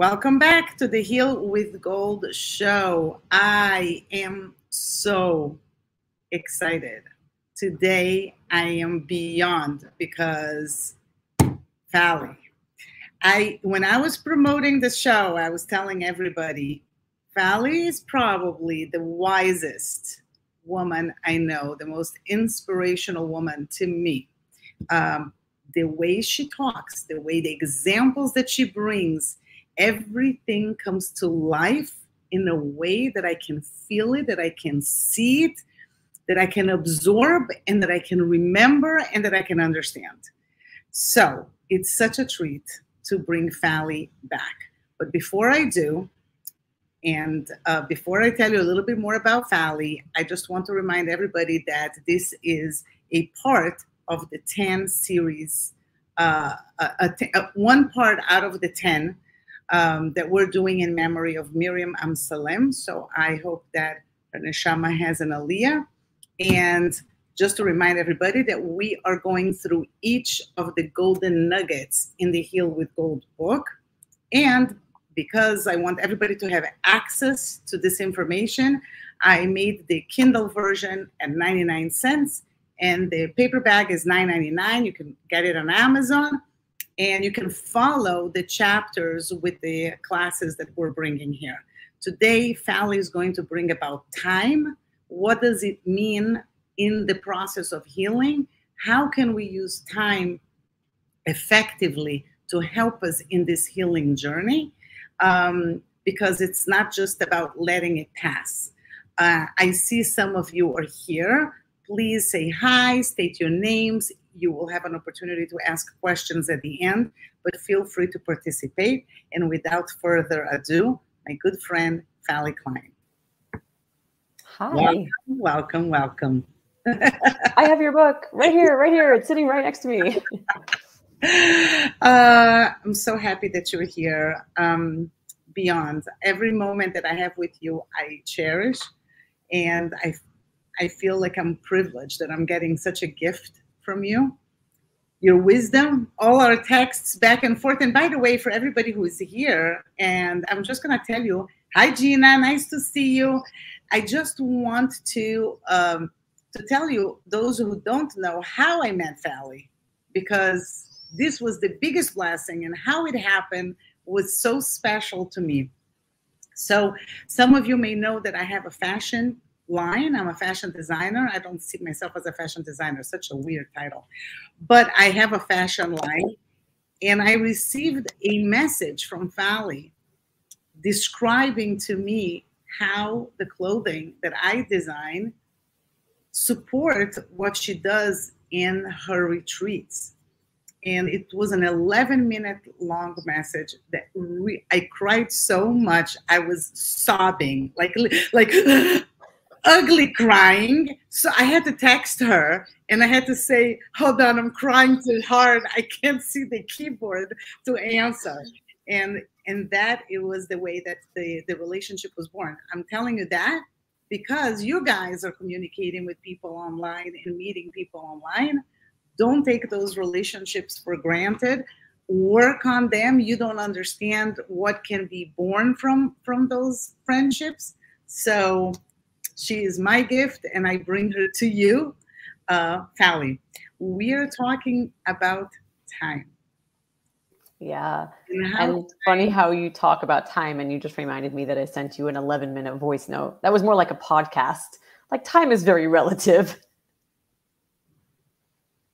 Welcome back to the Heal with Gold show. I am so excited. Today I am beyond because Fally. I when I was promoting the show, I was telling everybody Fally is probably the wisest woman I know, the most inspirational woman to me. Um, the way she talks, the way the examples that she brings, everything comes to life in a way that I can feel it, that I can see it, that I can absorb, and that I can remember and that I can understand. So it's such a treat to bring Fally back. But before I do, and uh, before I tell you a little bit more about Fally, I just want to remind everybody that this is a part of the 10 series, uh, one part out of the 10 um, that we're doing in memory of Miriam Amsalem. So I hope that her neshama has an aliyah. And just to remind everybody that we are going through each of the golden nuggets in the Heal with Gold book. And because I want everybody to have access to this information, I made the Kindle version at 99 cents and the paperback is 9.99. You can get it on Amazon and you can follow the chapters with the classes that we're bringing here. Today, Fally is going to bring about time. What does it mean in the process of healing? How can we use time effectively to help us in this healing journey? Um, because it's not just about letting it pass. Uh, I see some of you are here. Please say hi, state your names, you will have an opportunity to ask questions at the end, but feel free to participate. And without further ado, my good friend, Fally Klein. Hi. Welcome, welcome, welcome. I have your book right here, right here. It's sitting right next to me. uh, I'm so happy that you're here. Um, beyond every moment that I have with you, I cherish, and I, I feel like I'm privileged that I'm getting such a gift from you, your wisdom, all our texts back and forth. And by the way, for everybody who is here, and I'm just going to tell you, hi, Gina, nice to see you. I just want to um, to tell you, those who don't know, how I met Fally, because this was the biggest blessing, and how it happened was so special to me. So some of you may know that I have a fashion line. I'm a fashion designer. I don't see myself as a fashion designer, such a weird title. But I have a fashion line. And I received a message from Fally describing to me how the clothing that I design support what she does in her retreats. And it was an 11 minute long message that I cried so much. I was sobbing, like, like ugly crying. So I had to text her and I had to say, hold on, I'm crying too hard. I can't see the keyboard to answer. And and that it was the way that the, the relationship was born. I'm telling you that because you guys are communicating with people online and meeting people online. Don't take those relationships for granted. Work on them. You don't understand what can be born from from those friendships. So she is my gift, and I bring her to you, uh, Fally. We are talking about time. Yeah. And, and it's funny how you talk about time, and you just reminded me that I sent you an 11 minute voice note. That was more like a podcast. Like, time is very relative.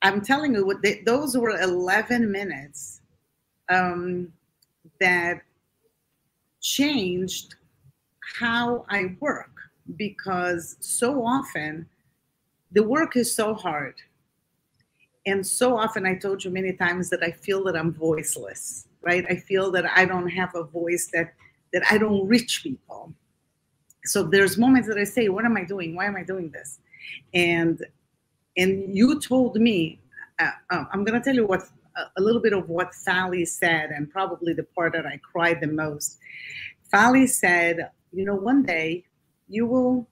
I'm telling you, what they, those were 11 minutes um, that changed how I work because so often the work is so hard. And so often, I told you many times that I feel that I'm voiceless, right? I feel that I don't have a voice, that, that I don't reach people. So there's moments that I say, what am I doing? Why am I doing this? And and you told me, uh, uh, I'm going to tell you what a little bit of what Fally said, and probably the part that I cried the most. Fally said, you know, one day you will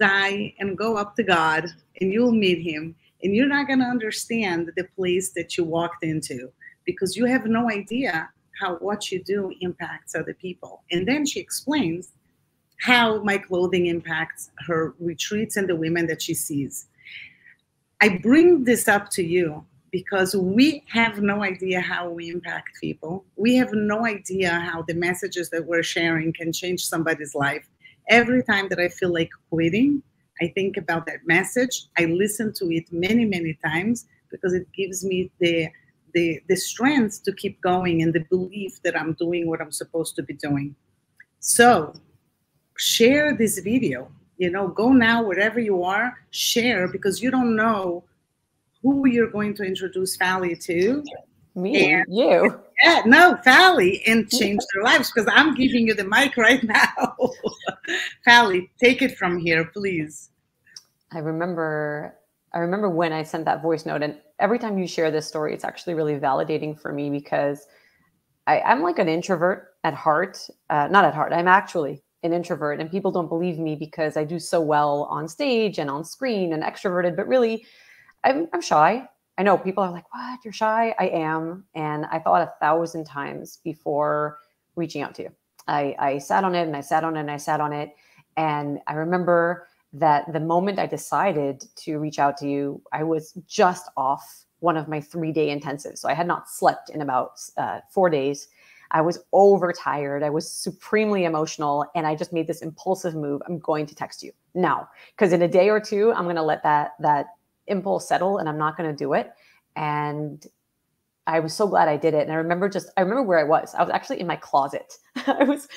die and go up to God and you'll meet him and you're not going to understand the place that you walked into because you have no idea how what you do impacts other people. And then she explains how my clothing impacts her retreats and the women that she sees. I bring this up to you because we have no idea how we impact people. We have no idea how the messages that we're sharing can change somebody's life. Every time that I feel like quitting, I think about that message. I listen to it many, many times because it gives me the the the strength to keep going and the belief that I'm doing what I'm supposed to be doing. So share this video. You know, go now wherever you are, share because you don't know who you're going to introduce Fally to. Me, and, you. Yeah, no, Fally, and change their lives because I'm giving you the mic right now. Fally, take it from here, please. I remember I remember when I sent that voice note, and every time you share this story, it's actually really validating for me because I, am like an introvert at heart. Uh, not at heart, I'm actually an introvert, and people don't believe me because I do so well on stage and on screen and extroverted, but really, I'm, I'm shy. I know people are like, What? You're shy? I am. And I thought a thousand times before reaching out to you. I, I sat on it and I sat on it and I sat on it. And I remember that the moment I decided to reach out to you, I was just off one of my three day intensives. So I had not slept in about uh, four days. I was overtired. I was supremely emotional. And I just made this impulsive move. I'm going to text you now. Because in a day or two, I'm going to let that, that impulse settle and I'm not going to do it. And I was so glad I did it. And I remember just, I remember where I was. I was actually in my closet. I was,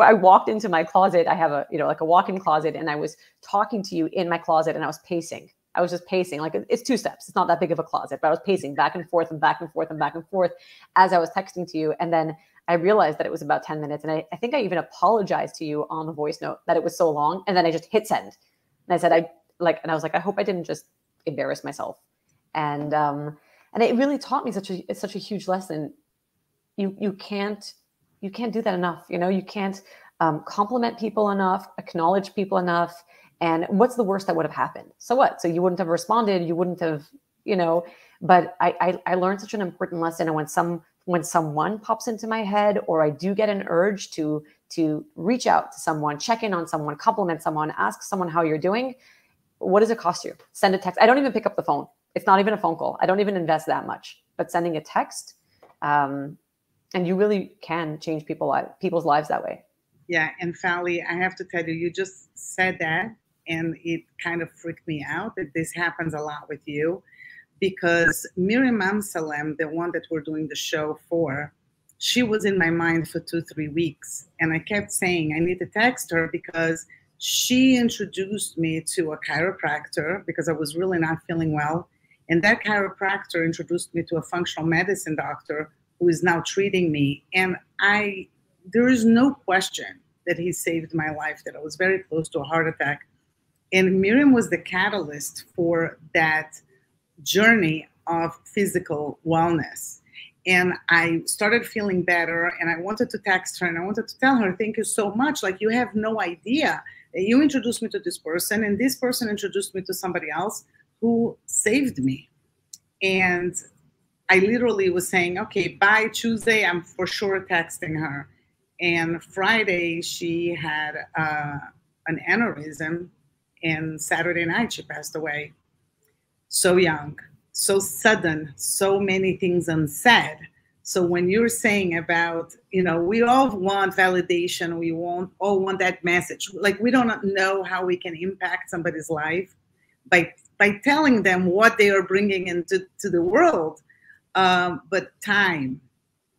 I walked into my closet. I have a, you know, like a walk in closet and I was talking to you in my closet and I was pacing. I was just pacing. Like it's two steps. It's not that big of a closet, but I was pacing back and forth and back and forth and back and forth as I was texting to you. And then I realized that it was about 10 minutes. And I, I think I even apologized to you on the voice note that it was so long. And then I just hit send. And I said, I like, and I was like, I hope I didn't just embarrass myself. And, um, and it really taught me such a it's such a huge lesson. You you can't you can't do that enough you know? You can't um, compliment people enough acknowledge people enough and what's the worst that would have happened? So what? So you wouldn't have responded you wouldn't have you know? But I, I i learned such an important lesson and when some when someone pops into my head or i do get an urge to to reach out to someone check in on someone compliment someone ask someone how you're doing what does it cost you? Send a text. I don't even pick up the phone. It's not even a phone call. I don't even invest that much, but sending a text, um, and you really can change people people's lives that way. Yeah, and Fally, I have to tell you, you just said that, and it kind of freaked me out that this happens a lot with you, because Miriam Amsalem, the one that we're doing the show for, she was in my mind for two, three weeks, and I kept saying I need to text her because she introduced me to a chiropractor because I was really not feeling well and that chiropractor introduced me to a functional medicine doctor who is now treating me. And I, there is no question that he saved my life, that I was very close to a heart attack. And Miriam was the catalyst for that journey of physical wellness. And I started feeling better and I wanted to text her and I wanted to tell her, thank you so much. Like, you have no idea. You introduced me to this person, and this person introduced me to somebody else who saved me. And I literally was saying, okay, by Tuesday, I'm for sure texting her. And Friday, she had uh, an aneurysm, and Saturday night, she passed away. So young, so sudden, so many things unsaid. So when you're saying about, you know, we all want validation, we want all want that message. Like we don't know how we can impact somebody's life by by telling them what they are bringing into to the world. Um, but time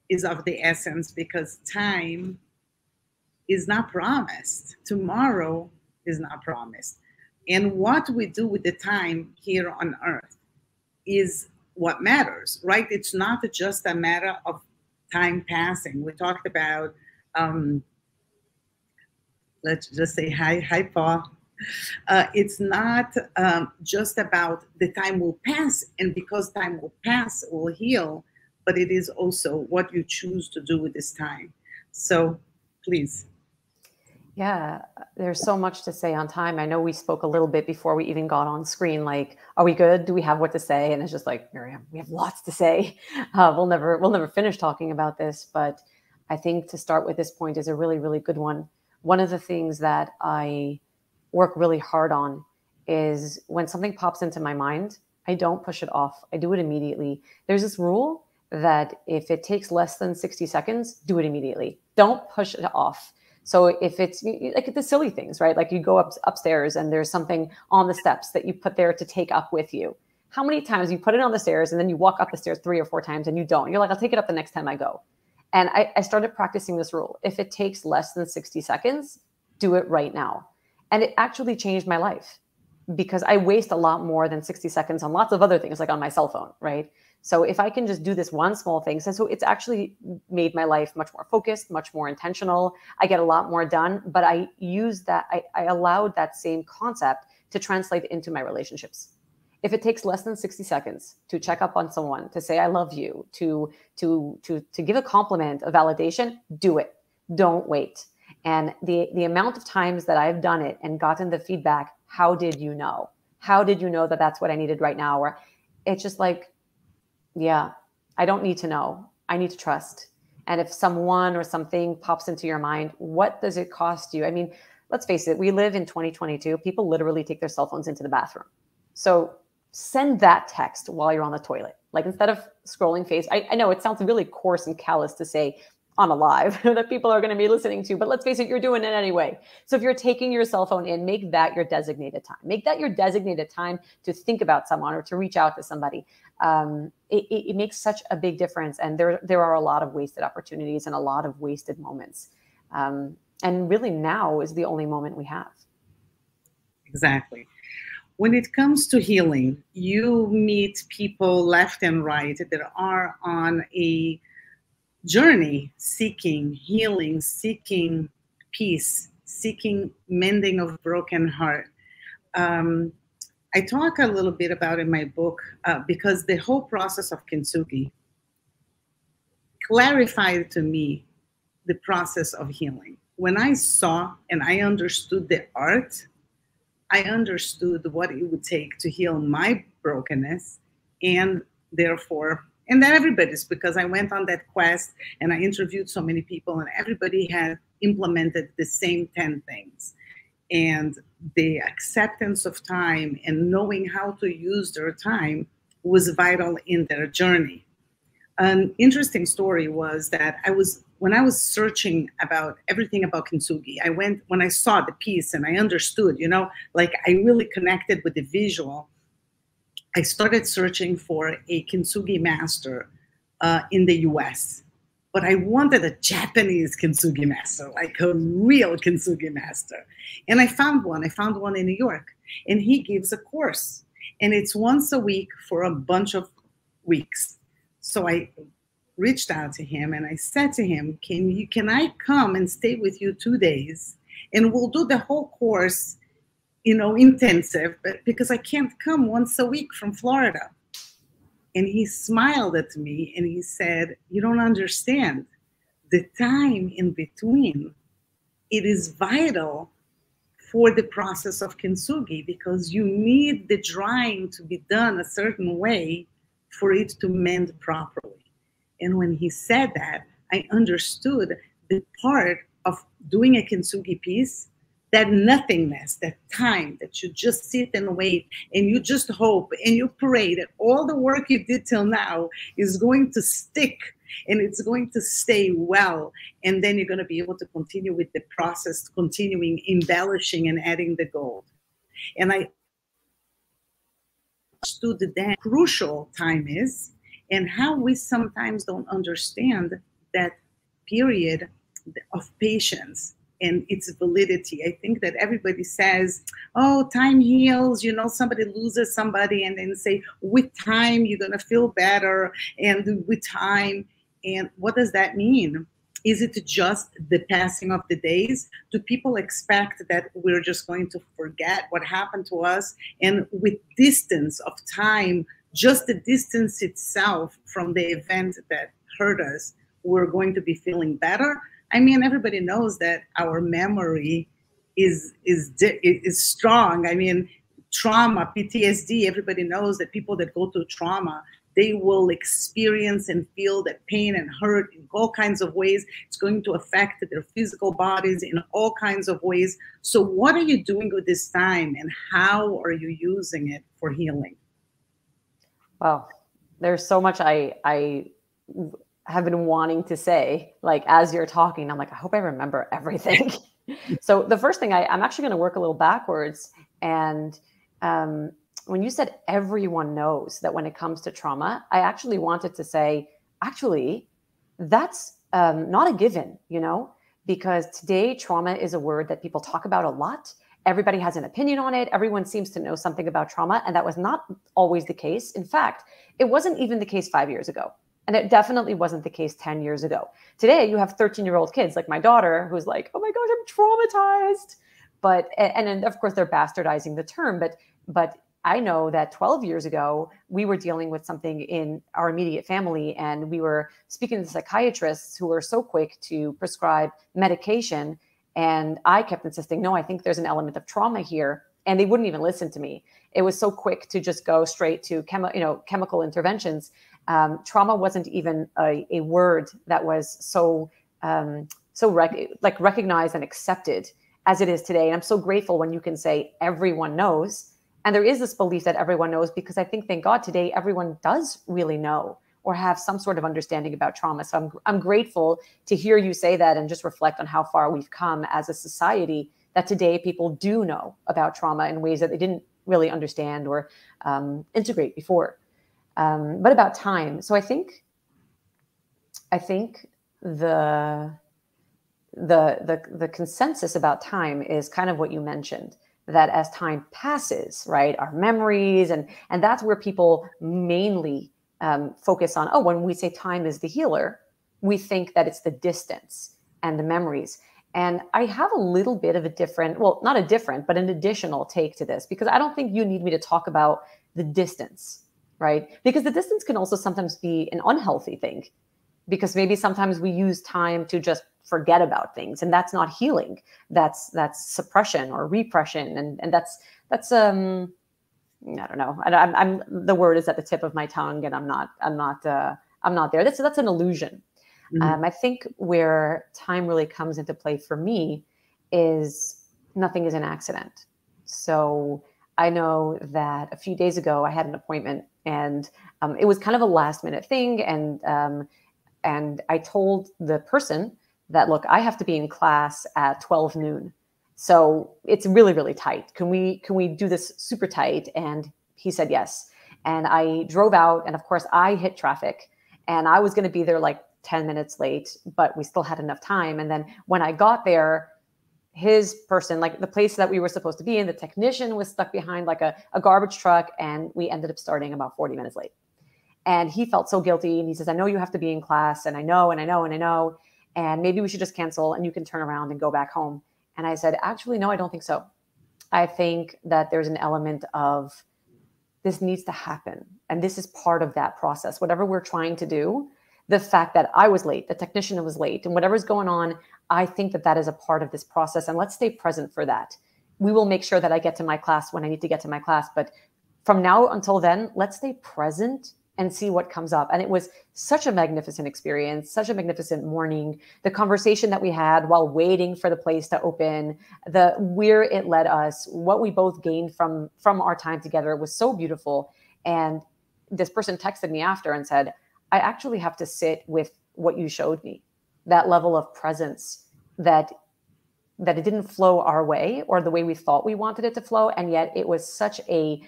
is of the essence because time is not promised. Tomorrow is not promised. And what we do with the time here on earth is what matters, right? It's not just a matter of time passing. We talked about, um, let's just say hi, hi, Paul. Uh, it's not um, just about the time will pass, and because time will pass, will heal, but it is also what you choose to do with this time. So please. Yeah, there's so much to say on time. I know we spoke a little bit before we even got on screen. Like, are we good? Do we have what to say? And it's just like, Miriam, we have lots to say. Uh, we'll never, we'll never finish talking about this. But I think to start with this point is a really, really good one. One of the things that I work really hard on is when something pops into my mind, I don't push it off. I do it immediately. There's this rule that if it takes less than 60 seconds, do it immediately. Don't push it off so if it's like the silly things, right? Like you go up upstairs and there's something on the steps that you put there to take up with you. How many times you put it on the stairs and then you walk up the stairs three or four times and you don't? You're like, I'll take it up the next time I go. And I, I started practicing this rule. If it takes less than 60 seconds, do it right now. And it actually changed my life because I waste a lot more than 60 seconds on lots of other things, like on my cell phone, right? So if I can just do this one small thing, so, it's actually made my life much more focused, much more intentional. I get a lot more done, but I use that, I, I allowed that same concept to translate into my relationships. If it takes less than 60 seconds to check up on someone, to say I love you, to to to to give a compliment, a validation, do it. Don't wait. And the the amount of times that I've done it and gotten the feedback, how did you know? How did you know that that's what I needed right now? Or it's just like yeah, I don't need to know. I need to trust. And if someone or something pops into your mind, what does it cost you? I mean, let's face it, we live in 2022. People literally take their cell phones into the bathroom. So send that text while you're on the toilet. Like instead of scrolling face, I, I know it sounds really coarse and callous to say on a live that people are going to be listening to, but let's face it, you're doing it anyway. So if you're taking your cell phone in, make that your designated time. Make that your designated time to think about someone or to reach out to somebody um, it, it, makes such a big difference. And there, there are a lot of wasted opportunities and a lot of wasted moments. Um, and really, now is the only moment we have. Exactly. When it comes to healing, you meet people left and right that are on a journey seeking healing, seeking peace, seeking mending of broken heart. Um, I talk a little bit about in my book uh, because the whole process of kintsugi clarified to me the process of healing. When I saw and I understood the art, I understood what it would take to heal my brokenness and therefore and then everybody's because I went on that quest and I interviewed so many people and everybody had implemented the same 10 things and the acceptance of time and knowing how to use their time was vital in their journey. An interesting story was that I was when I was searching about everything about kintsugi, I went when I saw the piece and I understood, you know, like I really connected with the visual. I started searching for a kintsugi master uh, in the U.S but I wanted a Japanese kintsugi master, like a real kintsugi master. And I found one. I found one in New York, and he gives a course, and it's once a week for a bunch of weeks. So I reached out to him and I said to him, "Can you can I come and stay with you two days, and we'll do the whole course, you know, intensive, but because I can't come once a week from Florida." And he smiled at me and he said, You don't understand. The time in between, it is vital for the process of kintsugi because you need the drying to be done a certain way for it to mend properly. And when he said that, I understood the part of doing a kintsugi piece that nothingness, that time that you just sit and wait and you just hope and you pray that all the work you did till now is going to stick and it's going to stay well. And then you're going to be able to continue with the process, continuing embellishing and adding the gold. And I understood that crucial time is and how we sometimes don't understand that period of patience and its validity. I think that everybody says, oh, time heals, you know, somebody loses somebody and then say, with time, you're going to feel better and with time. And what does that mean? Is it just the passing of the days? Do people expect that we're just going to forget what happened to us? And with distance of time, just the distance itself from the event that hurt us, we're going to be feeling better? I mean, everybody knows that our memory is is is strong. I mean, trauma, PTSD. Everybody knows that people that go through trauma, they will experience and feel that pain and hurt in all kinds of ways. It's going to affect their physical bodies in all kinds of ways. So, what are you doing with this time, and how are you using it for healing? Well, there's so much I I have been wanting to say. Like as you're talking, I'm like, I hope I remember everything. so the first thing I, I'm actually going to work a little backwards and um, when you said everyone knows that when it comes to trauma, I actually wanted to say, actually, that's um, not a given, you know, because today trauma is a word that people talk about a lot. Everybody has an opinion on it. Everyone seems to know something about trauma. And that was not always the case. In fact, it wasn't even the case five years ago. And it definitely wasn't the case 10 years ago. Today, you have 13 year old kids like my daughter who's like, oh my gosh, I'm traumatized. But, and, and of course, they're bastardizing the term, but, but I know that 12 years ago, we were dealing with something in our immediate family, and we were speaking to psychiatrists who were so quick to prescribe medication. And I kept insisting, no, I think there's an element of trauma here. And they wouldn't even listen to me. It was so quick to just go straight to chemi- you know, chemical interventions. Um, trauma wasn't even a, a, word that was so um, so rec- like recognized and accepted as it is today. And I'm so grateful when you can say everyone knows and there is this belief that everyone knows because I think, thank God, today everyone does really know or have some sort of understanding about trauma. So I'm, I'm grateful to hear you say that and just reflect on how far we've come as a society that today people do know about trauma in ways that they didn't really understand or um, integrate before. Um, but about time. So I think, I think the, the, the, the consensus about time is kind of what you mentioned that as time passes, right, our memories and and that's where people mainly um, focus on. Oh, when we say time is the healer, we think that it's the distance and the memories. And I have a little bit of a different, well, not a different, but an additional take to this because I don't think you need me to talk about the distance, right? Because the distance can also sometimes be an unhealthy thing because maybe sometimes we use time to just forget about things and that's not healing. That's that's suppression or repression and and that's that's um i don't know. I, I'm, I'm the word is at the tip of my tongue and i'm not i'm not uh i'm not there. That's that's an illusion. Mm-hmm. um i think where time really comes into play for me is nothing is an accident. So i know that a few days ago i had an appointment and um, it was kind of a last minute thing and um, and i told the person that look i have to be in class at 12 noon. So it's really really tight. Can we can we do this super tight? And he said yes. And i drove out and of course i hit traffic and i was going to be there like 10 minutes late but we still had enough time. And then when i got there his person like the place that we were supposed to be in the technician was stuck behind like a, a garbage truck and we ended up starting about 40 minutes late and he felt so guilty and he says i know you have to be in class and i know and i know and i know and maybe we should just cancel and you can turn around and go back home. And I said, actually, no, I don't think so. I think that there's an element of this needs to happen. And this is part of that process. Whatever we're trying to do, the fact that I was late, the technician was late, and whatever's going on, I think that that is a part of this process. And let's stay present for that. We will make sure that I get to my class when I need to get to my class. But from now until then, let's stay present and see what comes up. And it was such a magnificent experience, such a magnificent morning. The conversation that we had while waiting for the place to open, the where it led us, what we both gained from from our time together was so beautiful. And this person texted me after and said, "I actually have to sit with what you showed me. That level of presence that that it didn't flow our way or the way we thought we wanted it to flow and yet it was such a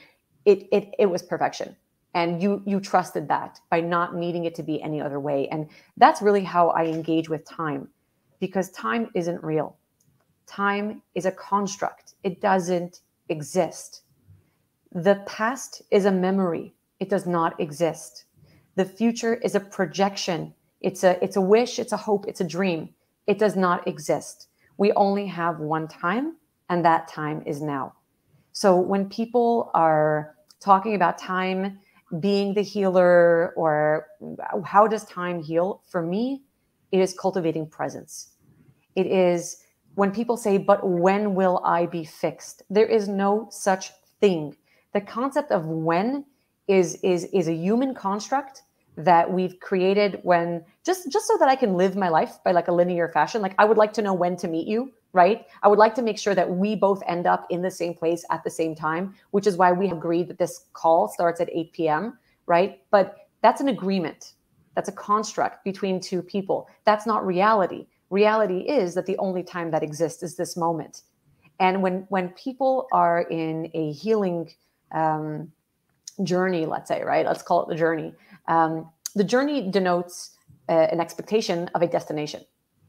it it it was perfection. And you you trusted that by not needing it to be any other way. And that's really how i engage with time because time isn't real. Time is a construct. It doesn't exist. The past is a memory. It does not exist the future is a projection. It's a it's a wish it's a hope it's a dream. It does not exist. We only have one time and that time is now. So when people are talking about time being the healer or how does time heal for me it is cultivating presence. It is when people say, but when will I be fixed? There is no such thing. The concept of when is is is a human construct that we've created when just just so that I can live my life by like a linear fashion. Like I would like to know when to meet you, right? I would like to make sure that we both end up in the same place at the same time, which is why we agreed that this call starts at 8 p.m., right? But that's an agreement. That's a construct between two people. That's not reality. Reality is that the only time that exists is this moment. And when when people are in a healing um, journey, let's say, right? Let's call it the journey um, the journey denotes uh, an expectation of a destination.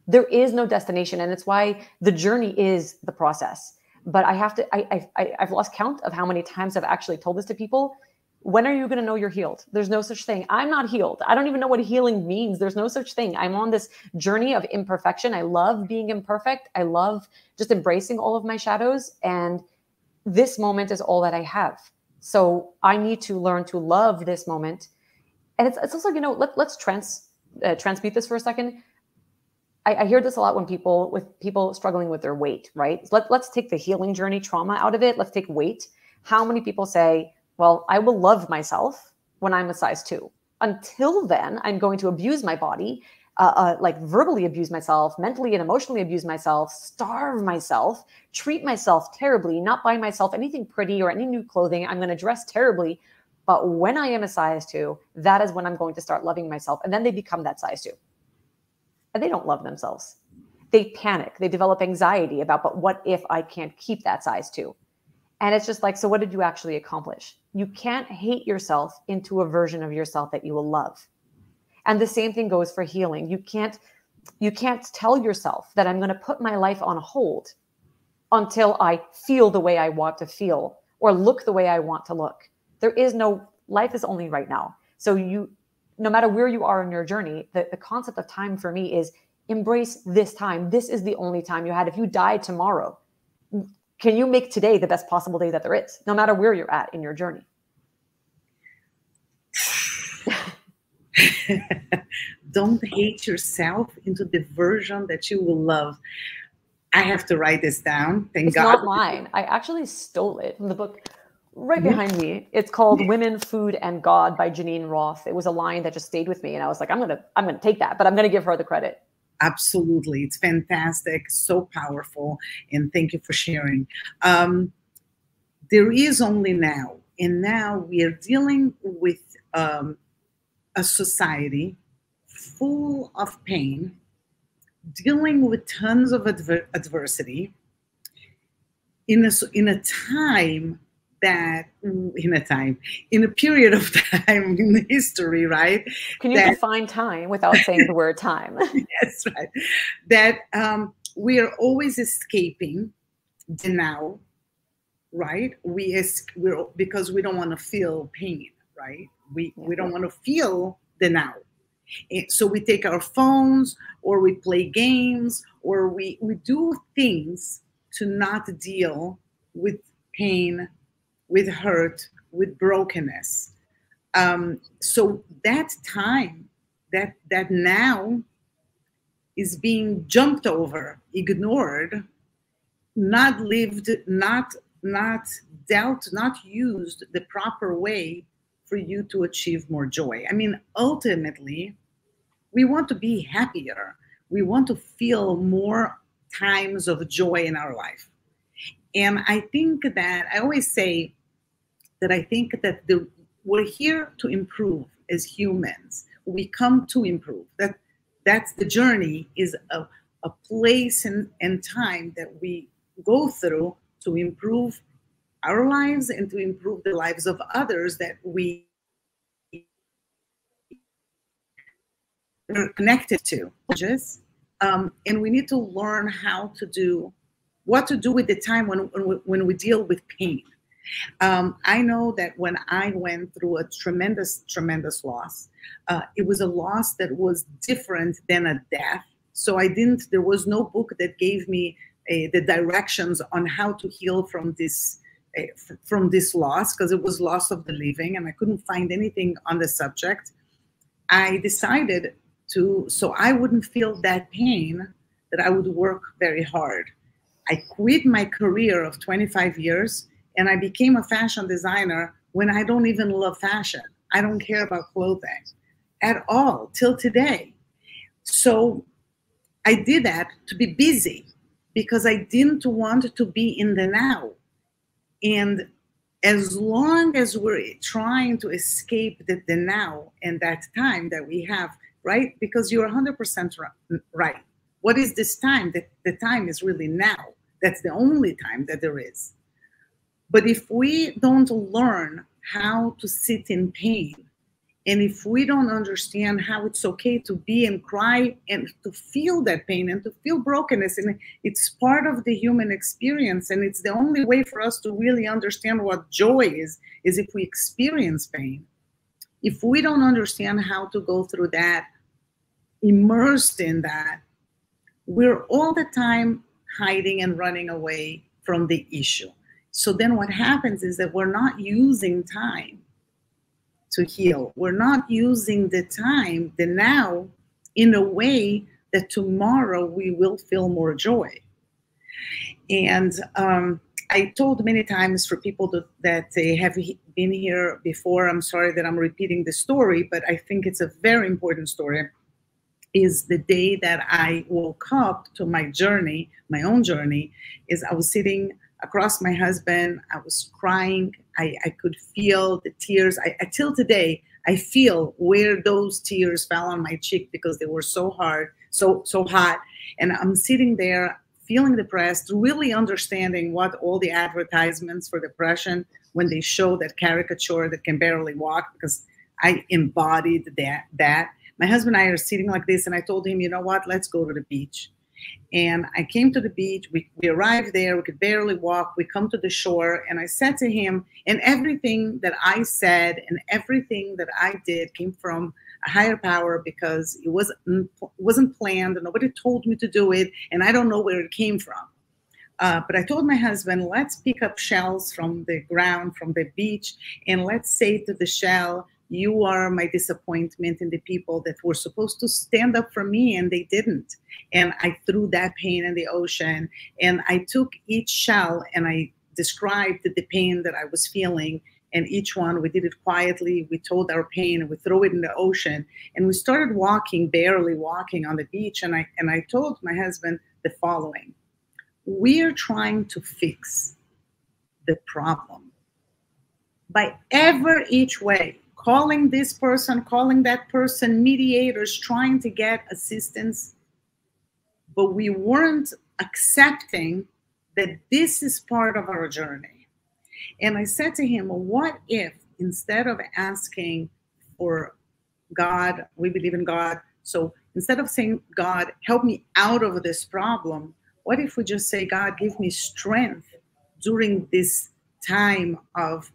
There is no destination, and it's why the journey is the process. But I have to, I, I, I've lost count of how many times I've actually told this to people. When are you going to know you're healed? There's no such thing. I'm not healed. I don't even know what healing means. There's no such thing. I'm on this journey of imperfection. I love being imperfect. I love just embracing all of my shadows. And this moment is all that I have. So I need to learn to love this moment. And it's, it's also you know let, let's trans uh, transmute this for a second. I, I, hear this a lot when people with people struggling with their weight right? Let, let's take the healing journey trauma out of it. Let's take weight. How many people say well i will love myself when i'm a size two. Until then i'm going to abuse my body uh, uh, like verbally abuse myself, mentally and emotionally abuse myself, starve myself, treat myself terribly, not buy myself anything pretty or any new clothing. I'm going to dress terribly but when I am a size two, that is when I'm going to start loving myself. And then they become that size two. And they don't love themselves. They panic. They develop anxiety about, but what if I can't keep that size two? And it's just like, so what did you actually accomplish? You can't hate yourself into a version of yourself that you will love. And the same thing goes for healing. You can't you can't tell yourself that I'm going to put my life on hold until I feel the way I want to feel or look the way I want to look there is no life is only right now. So you no matter where you are in your journey, the, the concept of time for me is embrace this time. This is the only time you had. If you die tomorrow, can you make today the best possible day that there is, no matter where you're at in your journey? Don't hate yourself into the version that you will love. I have to write this down. Thank it's God. not mine. I actually stole it from the book right behind me. It's called Women, Food, and God by Geneen Roth. It was a line that just stayed with me. And I was like, I'm gonna, I'm gonna take that, but I'm gonna give her the credit. Absolutely. It's fantastic, so powerful. And thank you for sharing. Um, there is only now. And now we are dealing with um, a society full of pain, dealing with tons of adver adversity in a, in a time that in a time, in a period of time in history, right? Can you that, define time without saying the word time? yes, right. That um, we are always escaping the now, right? We es- we're because we don't want to feel pain, right? We we don't want to feel the now. So we take our phones or we play games or we we do things to not deal with pain with hurt, with brokenness. Um, so that time, that that now is being jumped over, ignored, not lived, not not dealt, not used the proper way for you to achieve more joy. I mean, ultimately, we want to be happier. We want to feel more times of joy in our life. And I think that I always say that I think that the, we're here to improve as humans. We come to improve. That that's the journey is a, a place and, and time that we go through to improve our lives and to improve the lives of others that we are connected to. Um, and we need to learn how to do what to do with the time when, when, we, when we deal with pain um, I know that when I went through a tremendous, tremendous loss, uh, it was a loss that was different than a death. So I didn't, there was no book that gave me uh, the directions on how to heal from this Eh, from this loss because it was loss of the living and I couldn't find anything on the subject. I decided to, so I wouldn't feel that pain, that I would work very hard. I quit my career of 25 years and I became a fashion designer when I don't even love fashion. I don't care about clothing at all till today. So I did that to be busy because I didn't want to be in the now. And as long as we're trying to escape the, the now and that time that we have, right? Because you're 100% right. What is this time? The, the time is really now. That's the only time that there is. But if we don't learn how to sit in pain, and if we don't understand how it's okay to be and cry and to feel that pain and to feel brokenness, and it's part of the human experience, and it's the only way for us to really understand what joy is, is if we experience pain. If we don't understand how to go through that, immersed in that, we're all the time hiding and running away from the issue. So then what happens is that we're not using time to heal. We're not using the time, the now, in a way that tomorrow we will feel more joy. And um, I told many times for people to, that they have been here before, I'm sorry that I'm repeating the story, but I think it's a very important story. Is the day that I woke up to my journey, my own journey, is I was sitting across my husband. I was crying. I, I could feel the tears. I, till today, I feel where those tears fell on my cheek because they were so hard, so so hot. And I'm sitting there feeling depressed, really understanding what all the advertisements for depression when they show that caricature that can barely walk because I embodied that that. My husband and I are sitting like this, and I told him, you know what, let's go to the beach. And I came to the beach. We, we arrived there. We could barely walk. We come to the shore. And I said to him, and everything that I said and everything that I did came from a higher power because it wasn't, wasn't planned and nobody told me to do it. And I don't know where it came from. Uh, but I told my husband, let's pick up shells from the ground, from the beach, and let's say to the shell, you are my disappointment in the people that were supposed to stand up for me and they didn't. And i threw that pain in the ocean and i took each shell and i described the pain that i was feeling and each one. We did it quietly. We told our pain. And we threw it in the ocean and we started walking barely walking on the beach. And i and i told my husband the following we're trying to fix the problem by ever each way calling this person, calling that person, mediators, trying to get assistance. But we weren't accepting that this is part of our journey. And I said to him, What if instead of asking for God, we believe in God, so instead of saying, God, help me out of this problem, what if we just say, God, give me strength during this time of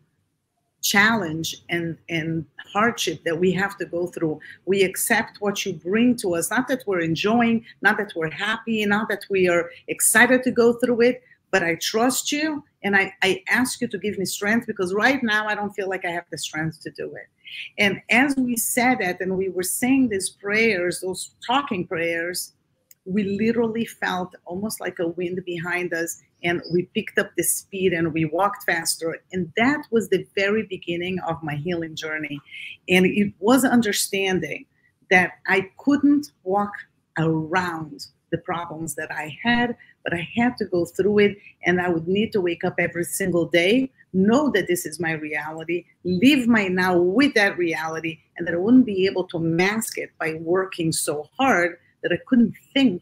challenge and and hardship that we have to go through. We accept what you bring to us. Not that we're enjoying not that we're happy not that we are excited to go through it but i trust you and i i ask you to give me strength because right now i don't feel like i have the strength to do it. And as we said that and we were saying these prayers those talking prayers we literally felt almost like a wind behind us and we picked up the speed and we walked faster. And that was the very beginning of my healing journey. And it was understanding that i couldn't walk around the problems that i had but i had to go through it. And i would need to wake up every single day know that this is my reality live my now with that reality and that i wouldn't be able to mask it by working so hard that I couldn't think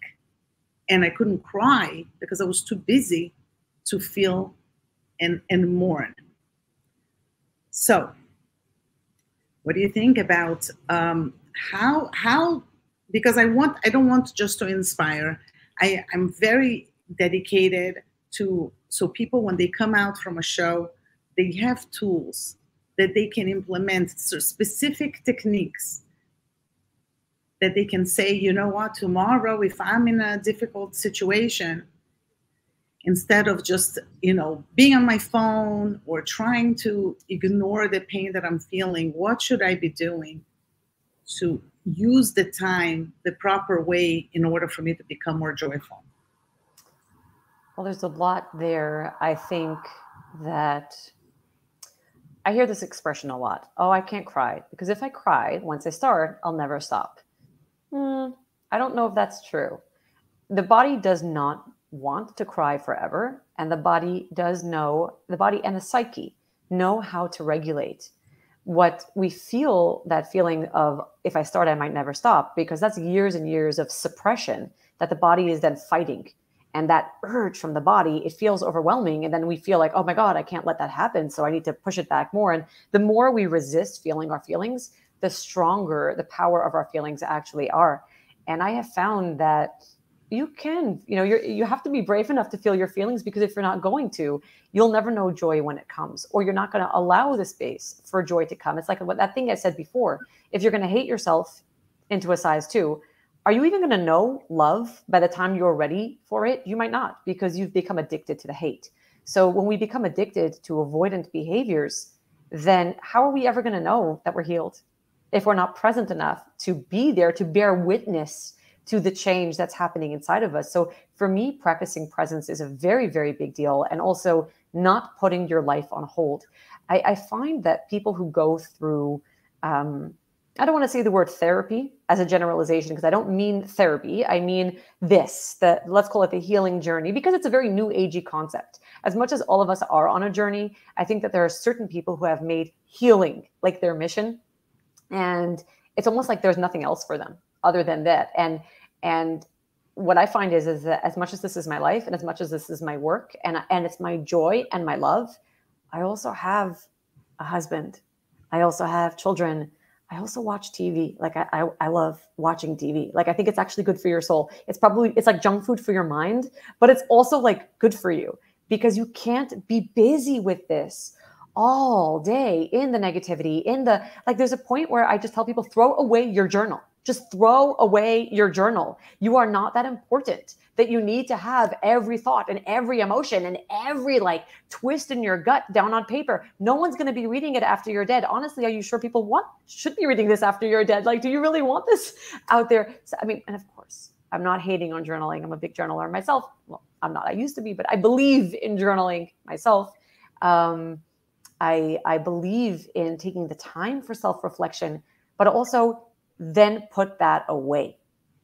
and I couldn't cry because I was too busy to feel and, and mourn. So, what do you think about um, how how? Because I want I don't want just to inspire. I, I'm very dedicated to so people when they come out from a show, they have tools that they can implement so specific techniques that they can say, you know what, tomorrow, if I'm in a difficult situation, instead of just, you know, being on my phone or trying to ignore the pain that I'm feeling, what should I be doing to use the time the proper way in order for me to become more joyful? Well, there's a lot there. I think that I hear this expression a lot. Oh, I can't cry because if I cry, once I start, I'll never stop. Mm, I don't know if that's true. The body does not want to cry forever, and the body does know, the body and the psyche know how to regulate what we feel that feeling of if I start, I might never stop, because that's years and years of suppression that the body is then fighting. And that urge from the body, it feels overwhelming. And then we feel like, oh my God, I can't let that happen. So I need to push it back more. And the more we resist feeling our feelings, the stronger the power of our feelings actually are. And I have found that you can you know you you have to be brave enough to feel your feelings because if you're not going to you'll never know joy when it comes or you're not going to allow the space for joy to come. It's like what that thing i said before if you're going to hate yourself into a size 2 are you even going to know love by the time you're ready for it? You might not because you've become addicted to the hate. So when we become addicted to avoidant behaviors then how are we ever going to know that we're healed if we're not present enough to be there to bear witness to the change that's happening inside of us. So for me, practicing presence is a very, very big deal. And also not putting your life on hold. I, I find that people who go through, um, I don't want to say the word therapy as a generalization because I don't mean therapy. I mean this, that let's call it the healing journey, because it's a very new agey concept. As much as all of us are on a journey, I think that there are certain people who have made healing like their mission. And it's almost like there's nothing else for them other than that. And and what I find is is that as much as this is my life and as much as this is my work and and it's my joy and my love, I also have a husband. I also have children. I also watch TV. Like I, I, I love watching TV. Like I think it's actually good for your soul. It's probably it's like junk food for your mind, but it's also like good for you because you can't be busy with this all day in the negativity in the like there's a point where i just tell people throw away your journal just throw away your journal. You are not that important that you need to have every thought and every emotion and every like twist in your gut down on paper. No one's going to be reading it after you're dead. Honestly, are you sure people want should be reading this after you're dead? Like, do you really want this out there? So, I mean, and of course, I'm not hating on journaling. I'm a big journaler myself. Well, I'm not. I used to be, but I believe in journaling myself. Um, I I believe in taking the time for self reflection, but also then put that away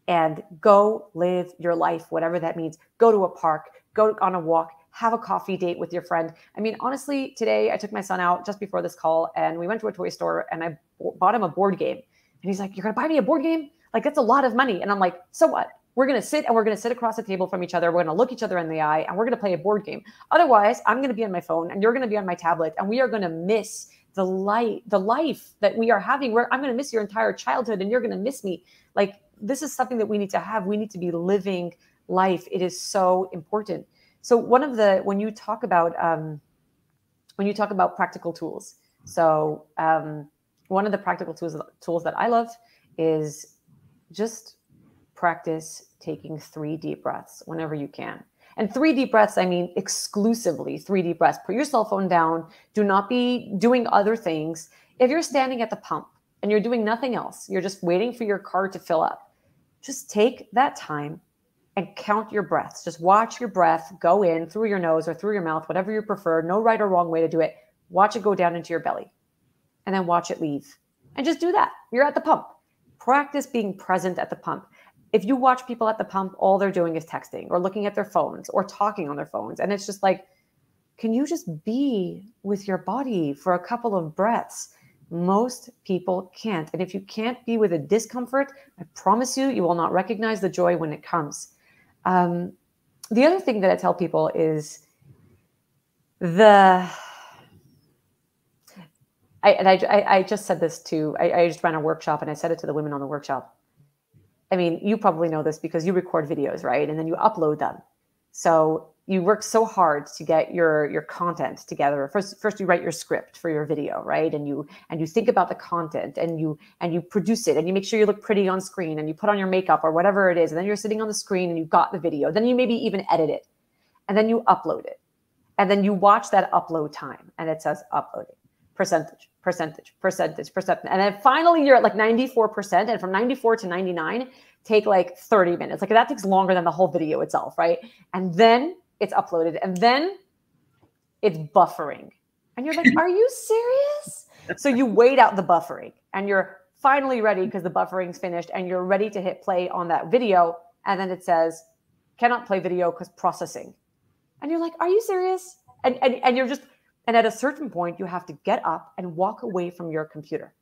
and go live your life, whatever that means. Go to a park, go on a walk, have a coffee date with your friend. I mean, honestly, today I took my son out just before this call and we went to a toy store and I bought him a board game. And he's like, You're going to buy me a board game? Like, that's a lot of money. And I'm like, So what? We're going to sit and we're going to sit across the table from each other. We're going to look each other in the eye and we're going to play a board game. Otherwise, I'm going to be on my phone and you're going to be on my tablet and we are going to miss the light the life that we are having where i'm going to miss your entire childhood and you're going to miss me like this is something that we need to have we need to be living life it is so important so one of the when you talk about um, when you talk about practical tools so um, one of the practical tools tools that i love is just practice taking three deep breaths whenever you can and three deep breaths, I mean exclusively three deep breaths. Put your cell phone down. Do not be doing other things. If you're standing at the pump and you're doing nothing else, you're just waiting for your car to fill up, just take that time and count your breaths. Just watch your breath go in through your nose or through your mouth, whatever you prefer. No right or wrong way to do it. Watch it go down into your belly and then watch it leave. And just do that. You're at the pump. Practice being present at the pump if you watch people at the pump, all they're doing is texting or looking at their phones or talking on their phones. And it's just like, can you just be with your body for a couple of breaths? Most people can't. And if you can't be with a discomfort, I promise you, you will not recognize the joy when it comes. Um, the other thing that I tell people is the. I, and I, I just said this to, I, I just ran a workshop and I said it to the women on the workshop I mean, you probably know this because you record videos, right? And then you upload them. So you work so hard to get your your content together. First, first you write your script for your video, right? And you and you think about the content and you and you produce it and you make sure you look pretty on screen and you put on your makeup or whatever it is. And then you're sitting on the screen and you've got the video. Then you maybe even edit it. And then you upload it. And then you watch that upload time and it says uploading percentage percentage, percentage, percentage. And then finally you're at like 94%. And from 94 to 99, take like 30 minutes. Like that takes longer than the whole video itself, right? And then it's uploaded. And then it's buffering. And you're like, are you serious? So you wait out the buffering and you're finally ready because the buffering's finished and you're ready to hit play on that video. And then it says, cannot play video because processing. And you're like, are you serious? And, and, and you're just, and at a certain point, you have to get up and walk away from your computer.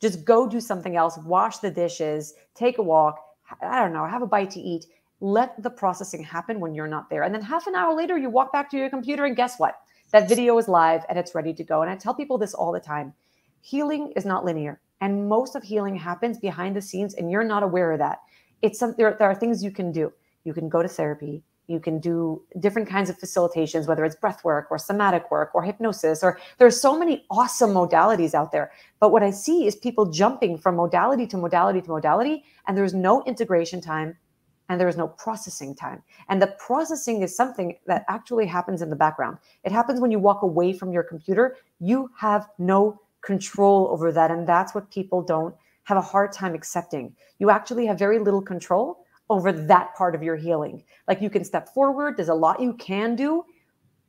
Just go do something else, wash the dishes, take a walk, I don't know, have a bite to eat. Let the processing happen when you're not there. And then half an hour later, you walk back to your computer, and guess what? That video is live and it's ready to go. And I tell people this all the time healing is not linear. And most of healing happens behind the scenes, and you're not aware of that. It's some, there, there are things you can do. You can go to therapy, you can do different kinds of facilitations whether it's breath work or somatic work or hypnosis or there's so many awesome modalities out there. But what i see is people jumping from modality to modality to modality and there's no integration time and there is no processing time. And the processing is something that actually happens in the background. It happens when you walk away from your computer. You have no control over that and that's what people don't have a hard time accepting. You actually have very little control over that part of your healing. Like you can step forward, there's a lot you can do,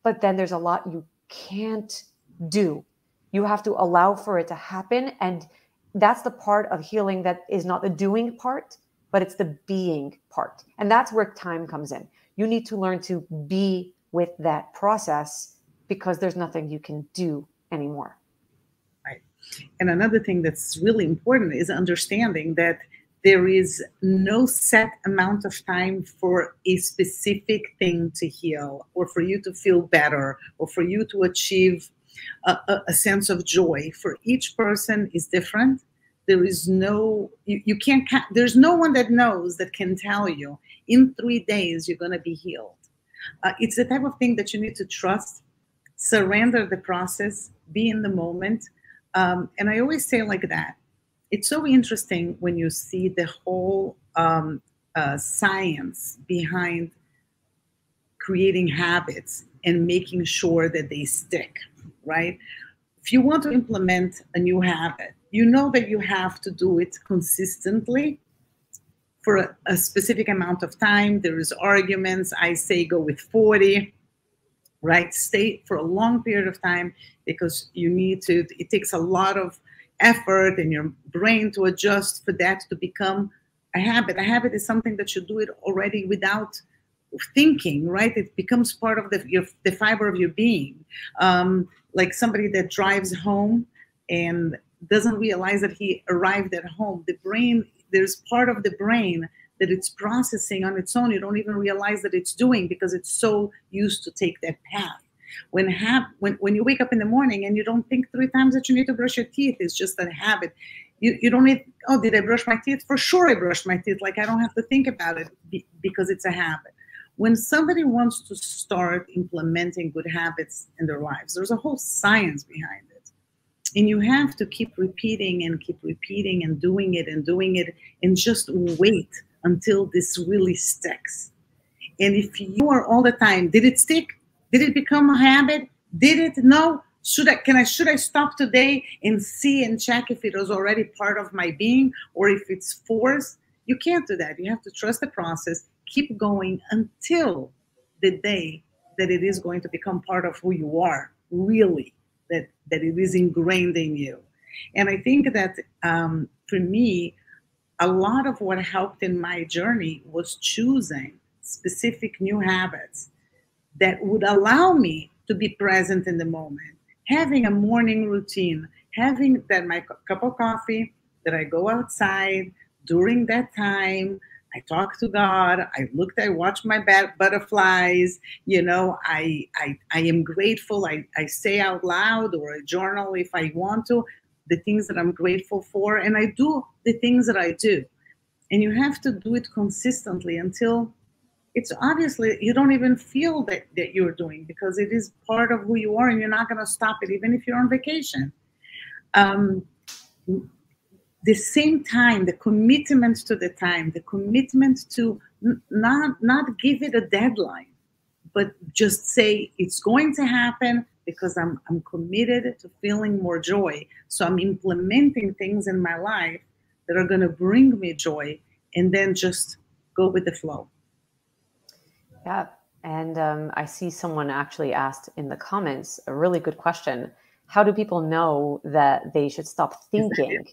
but then there's a lot you can't do. You have to allow for it to happen. And that's the part of healing that is not the doing part, but it's the being part. And that's where time comes in. You need to learn to be with that process because there's nothing you can do anymore. Right. And another thing that's really important is understanding that there is no set amount of time for a specific thing to heal or for you to feel better or for you to achieve a, a, a sense of joy. For each person is different. There is no you, you can't there's no one that knows that can tell you in three days you're going to be healed. Uh, it's the type of thing that you need to trust surrender the process be in the moment. Um, and i always say like that it's so interesting when you see the whole um, uh, science behind creating habits and making sure that they stick, right? If you want to implement a new habit, you know that you have to do it consistently for a, a specific amount of time. There is arguments. I say go with 40, right? Stay for a long period of time because you need to, it takes a lot of effort and your brain to adjust for that to become a habit. A habit is something that you do it already without thinking, right? It becomes part of the your, the fiber of your being. Um, like somebody that drives home and doesn't realize that he arrived at home. The brain, there's part of the brain that it's processing on its own. You don't even realize that it's doing because it's so used to take that path. When, have, when, when you wake up in the morning and you don't think three times that you need to brush your teeth, it's just a habit. You, you don't need, oh, did I brush my teeth? For sure I brushed my teeth. Like I don't have to think about it because it's a habit. When somebody wants to start implementing good habits in their lives, there's a whole science behind it. And you have to keep repeating and keep repeating and doing it and doing it and just wait until this really sticks. And if you are all the time, did it stick? Did it become a habit? Did it? No. Should I can I should I stop today and see and check if it was already part of my being or if it's forced? You can't do that. You have to trust the process, keep going until the day that it is going to become part of who you are, really, that, that it is ingrained in you. And I think that um, for me, a lot of what helped in my journey was choosing specific new habits that would allow me to be present in the moment. Having a morning routine, having that my cup of coffee, that I go outside during that time. I talk to God. I looked, I watch my butterflies. You know, I, I, I am grateful. I, I say out loud or a journal if I want to, the things that I'm grateful for. And I do the things that I do. And you have to do it consistently until it's obviously you don't even feel that, that you're doing because it is part of who you are and you're not going to stop it even if you're on vacation um, the same time the commitment to the time the commitment to not not give it a deadline but just say it's going to happen because I'm I'm committed to feeling more joy. So I'm implementing things in my life that are going to bring me joy and then just go with the flow. Yeah. And um, I see someone actually asked in the comments a really good question. How do people know that they should stop thinking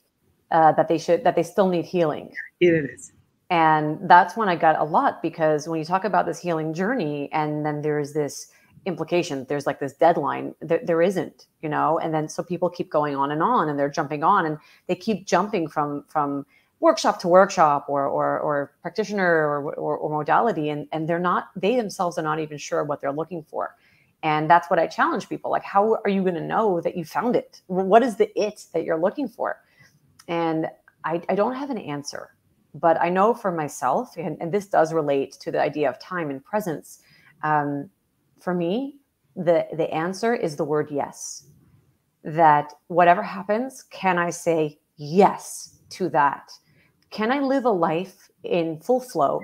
uh, that they should, that they still need healing? It is. And that's when I got a lot because when you talk about this healing journey and then there's this implication, there's like this deadline, there, there isn't, you know, and then so people keep going on and on and they're jumping on and they keep jumping from, from, workshop to workshop or or, or practitioner or, or, or modality and and they're not they themselves are not even sure what they're looking for. And that's what i challenge people like how are you going to know that you found it? What is the it that you're looking for? And i, I don't have an answer but i know for myself and, and this does relate to the idea of time and presence um, for me the the answer is the word yes. That whatever happens can i say yes to that can I live a life in full flow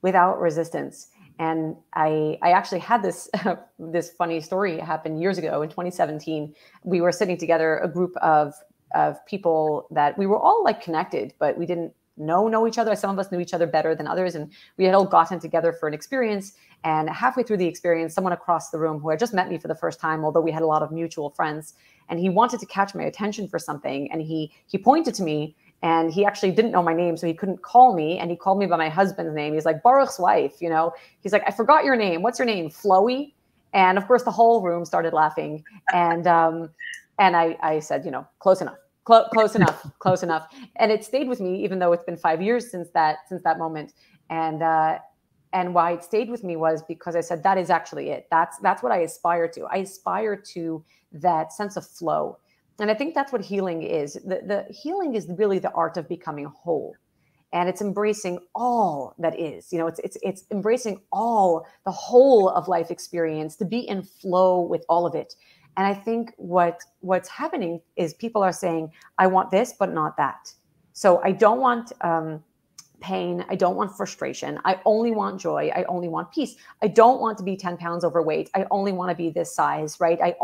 without resistance? And I, I actually had this this funny story happen years ago in 2017. We were sitting together, a group of of people that we were all like connected, but we didn't know know each other. Some of us knew each other better than others, and we had all gotten together for an experience. And halfway through the experience, someone across the room who had just met me for the first time, although we had a lot of mutual friends, and he wanted to catch my attention for something, and he he pointed to me and he actually didn't know my name so he couldn't call me and he called me by my husband's name. He's like baruch's wife you know? He's like i forgot your name. What's your name? Flowy. And of course the whole room started laughing. And um and i i said you know close enough. Cl- close enough. Close enough. And it stayed with me even though it's been five years since that since that moment. And uh and why it stayed with me was because i said that is actually it. That's that's what i aspire to. I aspire to that sense of flow and I think that's what healing is. The, the healing is really the art of becoming whole. And it's embracing all that is. You know, it's it's it's embracing all the whole of life experience to be in flow with all of it. And I think what what's happening is people are saying, I want this, but not that. So I don't want um, pain. I don't want frustration. I only want joy. I only want peace. I don't want to be 10 pounds overweight. I only want to be this size, right? I,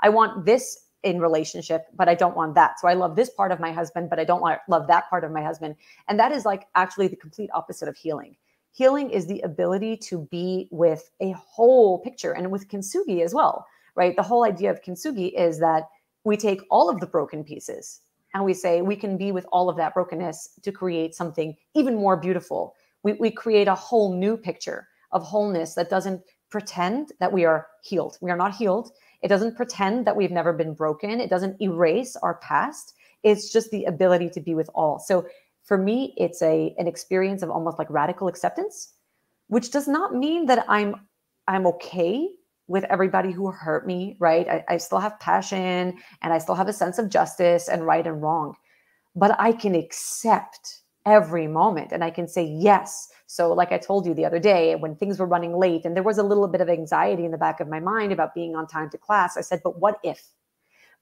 I want this in relationship but i don't want that. So i love this part of my husband but i don't want love that part of my husband. And that is like actually the complete opposite of healing. Healing is the ability to be with a whole picture and with kintsugi as well right? The whole idea of kintsugi is that we take all of the broken pieces and we say we can be with all of that brokenness to create something even more beautiful. We, we create a whole new picture of wholeness that doesn't pretend that we are healed. We are not healed it doesn't pretend that we've never been broken. It doesn't erase our past. It's just the ability to be with all. So for me, it's a an experience of almost like radical acceptance, which does not mean that I'm I'm okay with everybody who hurt me, right? I, I still have passion and I still have a sense of justice and right and wrong. But I can accept every moment and I can say yes so, like I told you the other day, when things were running late and there was a little bit of anxiety in the back of my mind about being on time to class, I said, But what if?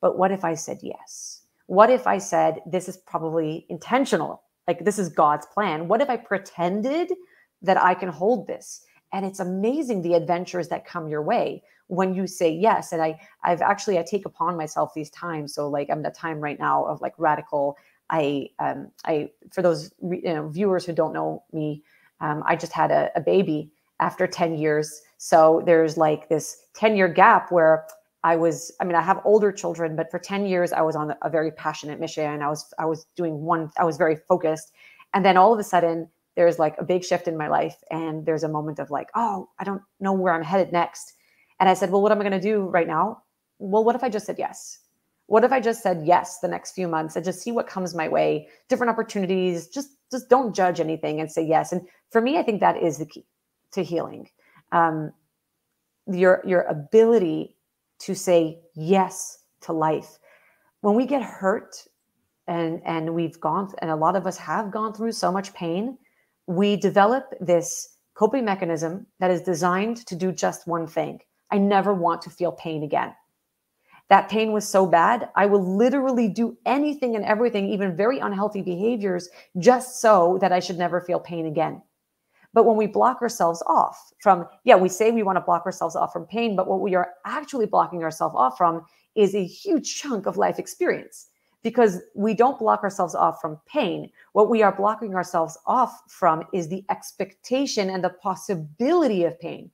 But what if I said yes? What if I said, This is probably intentional? Like, this is God's plan. What if I pretended that I can hold this? And it's amazing the adventures that come your way when you say yes. And I, I've actually, I take upon myself these times. So, like, I'm at a time right now of like radical. I, um, I, for those you know, viewers who don't know me, um, I just had a, a baby after 10 years. So there's like this 10 year gap where I was, I mean, I have older children, but for 10 years I was on a very passionate mission and I was, I was doing one, I was very focused. And then all of a sudden there's like a big shift in my life and there's a moment of like, oh, I don't know where I'm headed next. And I said, well, what am I going to do right now? Well, what if I just said yes? What if I just said yes the next few months and just see what comes my way, different opportunities, just just don't judge anything and say yes. And for me, I think that is the key to healing. Um, your your ability to say yes to life. When we get hurt and and we've gone and a lot of us have gone through so much pain, we develop this coping mechanism that is designed to do just one thing. I never want to feel pain again that pain was so bad, I will literally do anything and everything, even very unhealthy behaviors, just so that I should never feel pain again. But when we block ourselves off from, yeah, we say we want to block ourselves off from pain, but what we are actually blocking ourselves off from is a huge chunk of life experience because we don't block ourselves off from pain. What we are blocking ourselves off from is the expectation and the possibility of pain.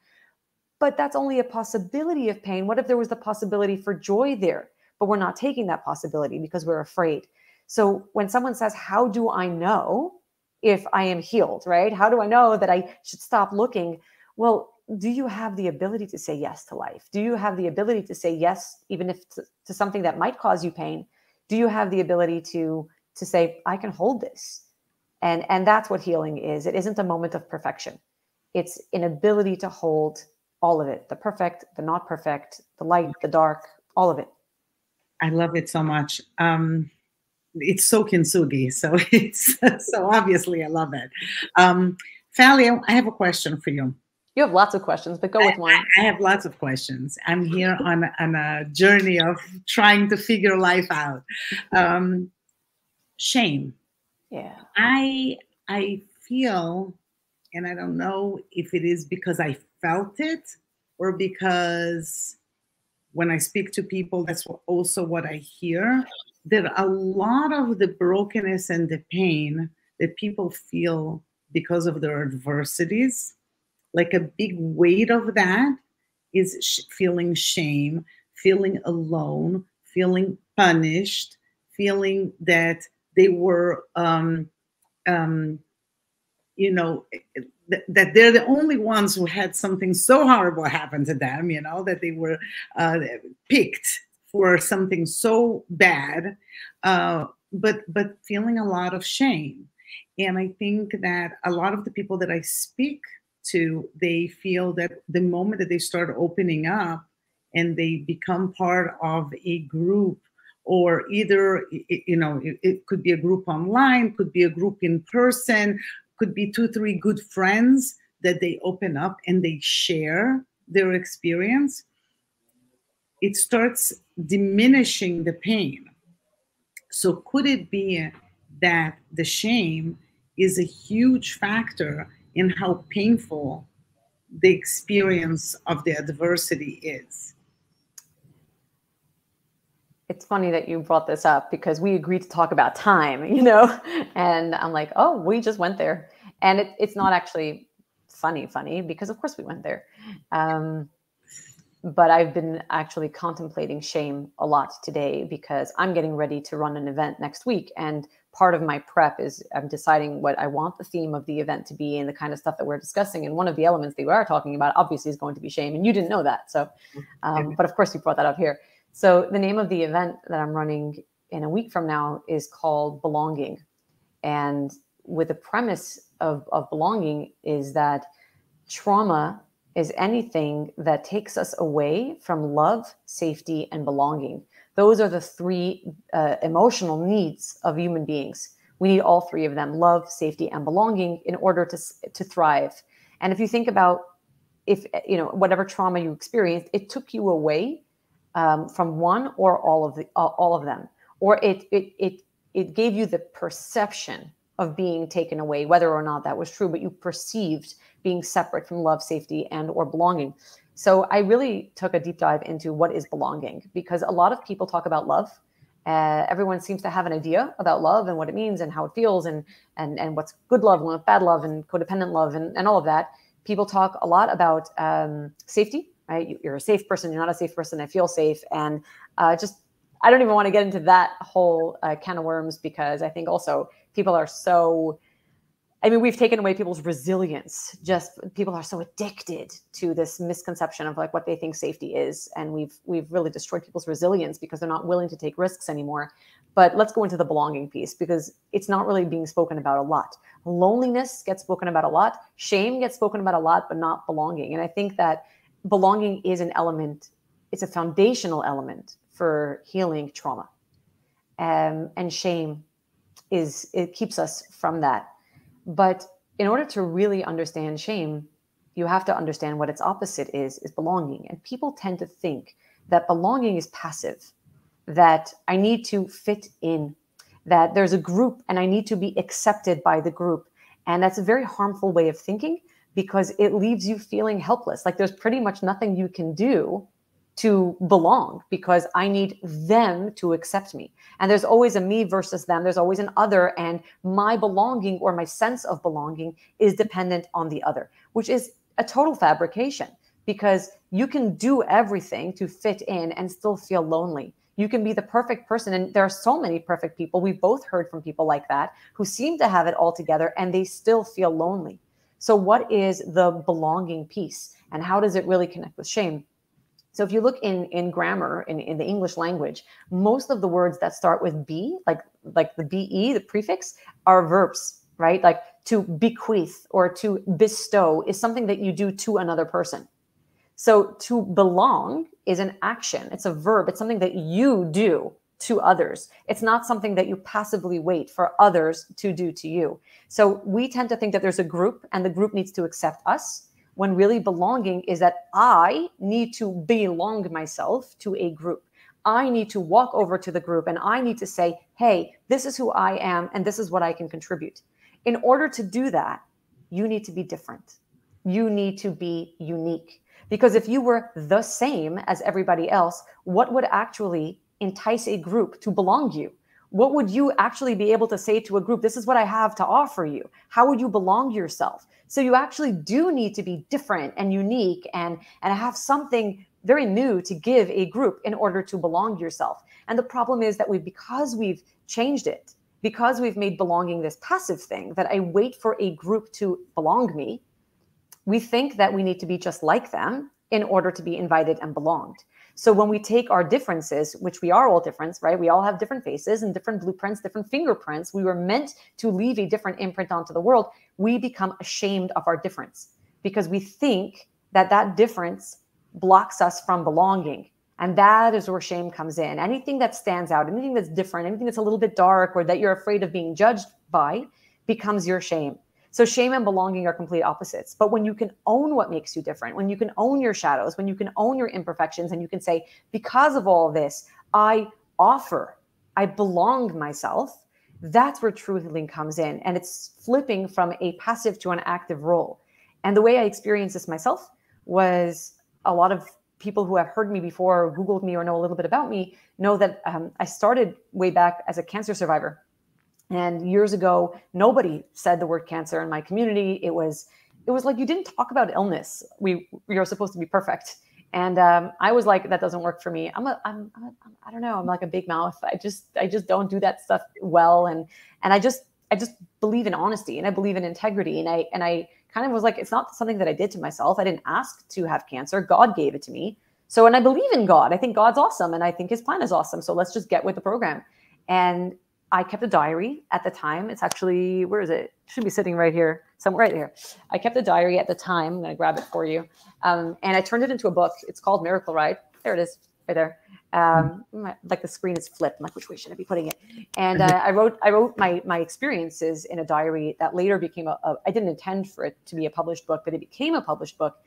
But that's only a possibility of pain. What if there was the possibility for joy there? But we're not taking that possibility because we're afraid. So when someone says, How do I know if I am healed, right? How do I know that I should stop looking? Well, do you have the ability to say yes to life? Do you have the ability to say yes, even if to, to something that might cause you pain? Do you have the ability to to say, I can hold this? And and that's what healing is. It isn't a moment of perfection. It's an ability to hold all of it, the perfect, the not perfect, the light, the dark, all of it. I love it so much. Um, it's so kintsugi, so it's so obviously I love it. Um, Fally, I have a question for you. You have lots of questions, but go with one. I, I have lots of questions. I'm here on, on a journey of trying to figure life out. Um, shame. Yeah. I I feel, and I don't know if it is because I felt it or because when I speak to people, that's also what I hear. That a lot of the brokenness and the pain that people feel because of their adversities like a big weight of that is sh- feeling shame, feeling alone, feeling punished, feeling that they were, um, um, you know, th- that they're the only ones who had something so horrible happen to them, you know, that they were uh, picked for something so bad, uh, but but feeling a lot of shame. And I think that a lot of the people that I speak to they feel that the moment that they start opening up and they become part of a group or either you know it, could be a group online could be a group in person could be two three good friends that they open up and they share their experience it starts diminishing the pain so could it be that the shame is a huge factor in how painful the experience of the adversity is. It's funny that you brought this up because we agreed to talk about time, you know, and I'm like, oh, we just went there, and it, it's not actually funny, funny because of course we went there. Um, but I've been actually contemplating shame a lot today because I'm getting ready to run an event next week, and part of my prep is I'm deciding what I want the theme of the event to be and the kind of stuff that we're discussing. And one of the elements that we are talking about, obviously, is going to be shame. And you didn't know that. So, um, but of course, you brought that up here. So, the name of the event that I'm running in a week from now is called Belonging. And with the premise of, of belonging is that trauma is anything that takes us away from love, safety, and belonging. Those are the three uh, emotional needs of human beings. We need all three of them love, safety, and belonging in order to, to thrive. And if you think about if, you know, whatever trauma you experienced, it took you away um, from one or all of the all of them, or it it it it gave you the perception of being taken away, whether or not that was true, but you perceived being separate from love, safety, and or belonging. So I really took a deep dive into what is belonging because a lot of people talk about love. Uh, everyone seems to have an idea about love and what it means and how it feels and and and what's good love and what's bad love and codependent love and, and all of that. People talk a lot about um, safety, right? You, are a safe person. You're not a safe person. I feel safe, and uh, just I don't even want to get into that whole uh, can of worms because I think also people are so I mean, we've taken away people's resilience. Just people are so addicted to this misconception of like what they think safety is, and we've we've really destroyed people's resilience because they're not willing to take risks anymore. But let's go into the belonging piece because it's not really being spoken about a lot. Loneliness gets spoken about a lot. Shame gets spoken about a lot, but not belonging. And I think that belonging is an element. It's a foundational element for healing trauma, um, and shame is it keeps us from that but in order to really understand shame, you have to understand what its opposite is, is belonging. And people tend to think that belonging is passive, that I need to fit in, that there's a group and I need to be accepted by the group. And that's a very harmful way of thinking because it leaves you feeling helpless. Like there's pretty much nothing you can do to belong because I need them to accept me. And there's always a me versus them. There's always an other. And my belonging or my sense of belonging is dependent on the other, which is a total fabrication because you can do everything to fit in and still feel lonely. You can be the perfect person. And there are so many perfect people. We've both heard from people like that who seem to have it all together and they still feel lonely. So, what is the belonging piece and how does it really connect with shame? So if you look in in grammar in, in the English language, most of the words that start with be, like like the be, the prefix, are verbs, right? Like to bequeath or to bestow is something that you do to another person. So to belong is an action. It's a verb. It's something that you do to others. It's not something that you passively wait for others to do to you. So we tend to think that there's a group and the group needs to accept us when really belonging is that I need to belong myself to a group. I need to walk over to the group and I need to say, hey, this is who I am and this is what I can contribute. In order to do that, you need to be different. You need to be unique. Because if you were the same as everybody else, what would actually entice a group to belong you? What would you actually be able to say to a group? This is what I have to offer you. How would you belong yourself? So you actually do need to be different and unique and, and have something very new to give a group in order to belong yourself. And the problem is that we, because we've changed it, because we've made belonging this passive thing, that I wait for a group to belong me, we think that we need to be just like them in order to be invited and belonged. So when we take our differences, which we are all different, right? We all have different faces and different blueprints, different fingerprints. We were meant to leave a different imprint onto the world. We become ashamed of our difference because we think that that difference blocks us from belonging. And that is where shame comes in. Anything that stands out, anything that's different, anything that's a little bit dark or that you're afraid of being judged by becomes your shame. So shame and belonging are complete opposites. But when you can own what makes you different, when you can own your shadows, when you can own your imperfections, and you can say, because of all this, I offer, I belong myself, that's where true healing comes in. And it's flipping from a passive to an active role. And the way I experienced this myself was a lot of people who have heard me before, or Googled me, or know a little bit about me know that um, I started way back as a cancer survivor. And years ago, nobody said the word cancer in my community. It was it was like you didn't talk about illness. We we are supposed to be perfect. And um, I was like, that doesn't work for me. I'm a, I'm, I'm, I don't know. I'm like a big mouth. I just, I just don't do that stuff well. And, and I just, I just believe in honesty and I believe in integrity. And I, and I kind of was like, it's not something that I did to myself. I didn't ask to have cancer. God gave it to me. So, and I believe in God. I think God's awesome. And I think his plan is awesome. So let's just get with the program. And I kept a diary at the time. It's actually, where is it? it should be sitting right here, somewhere right here. I kept a diary at the time. I'm going to grab it for you. Um, and I turned it into a book. It's called Miracle Ride. There it is, right there. Um, like the screen is flipped. I'm like, which way should I be putting it? And uh, I wrote, I wrote my my experiences in a diary that later became a, a. I didn't intend for it to be a published book, but it became a published book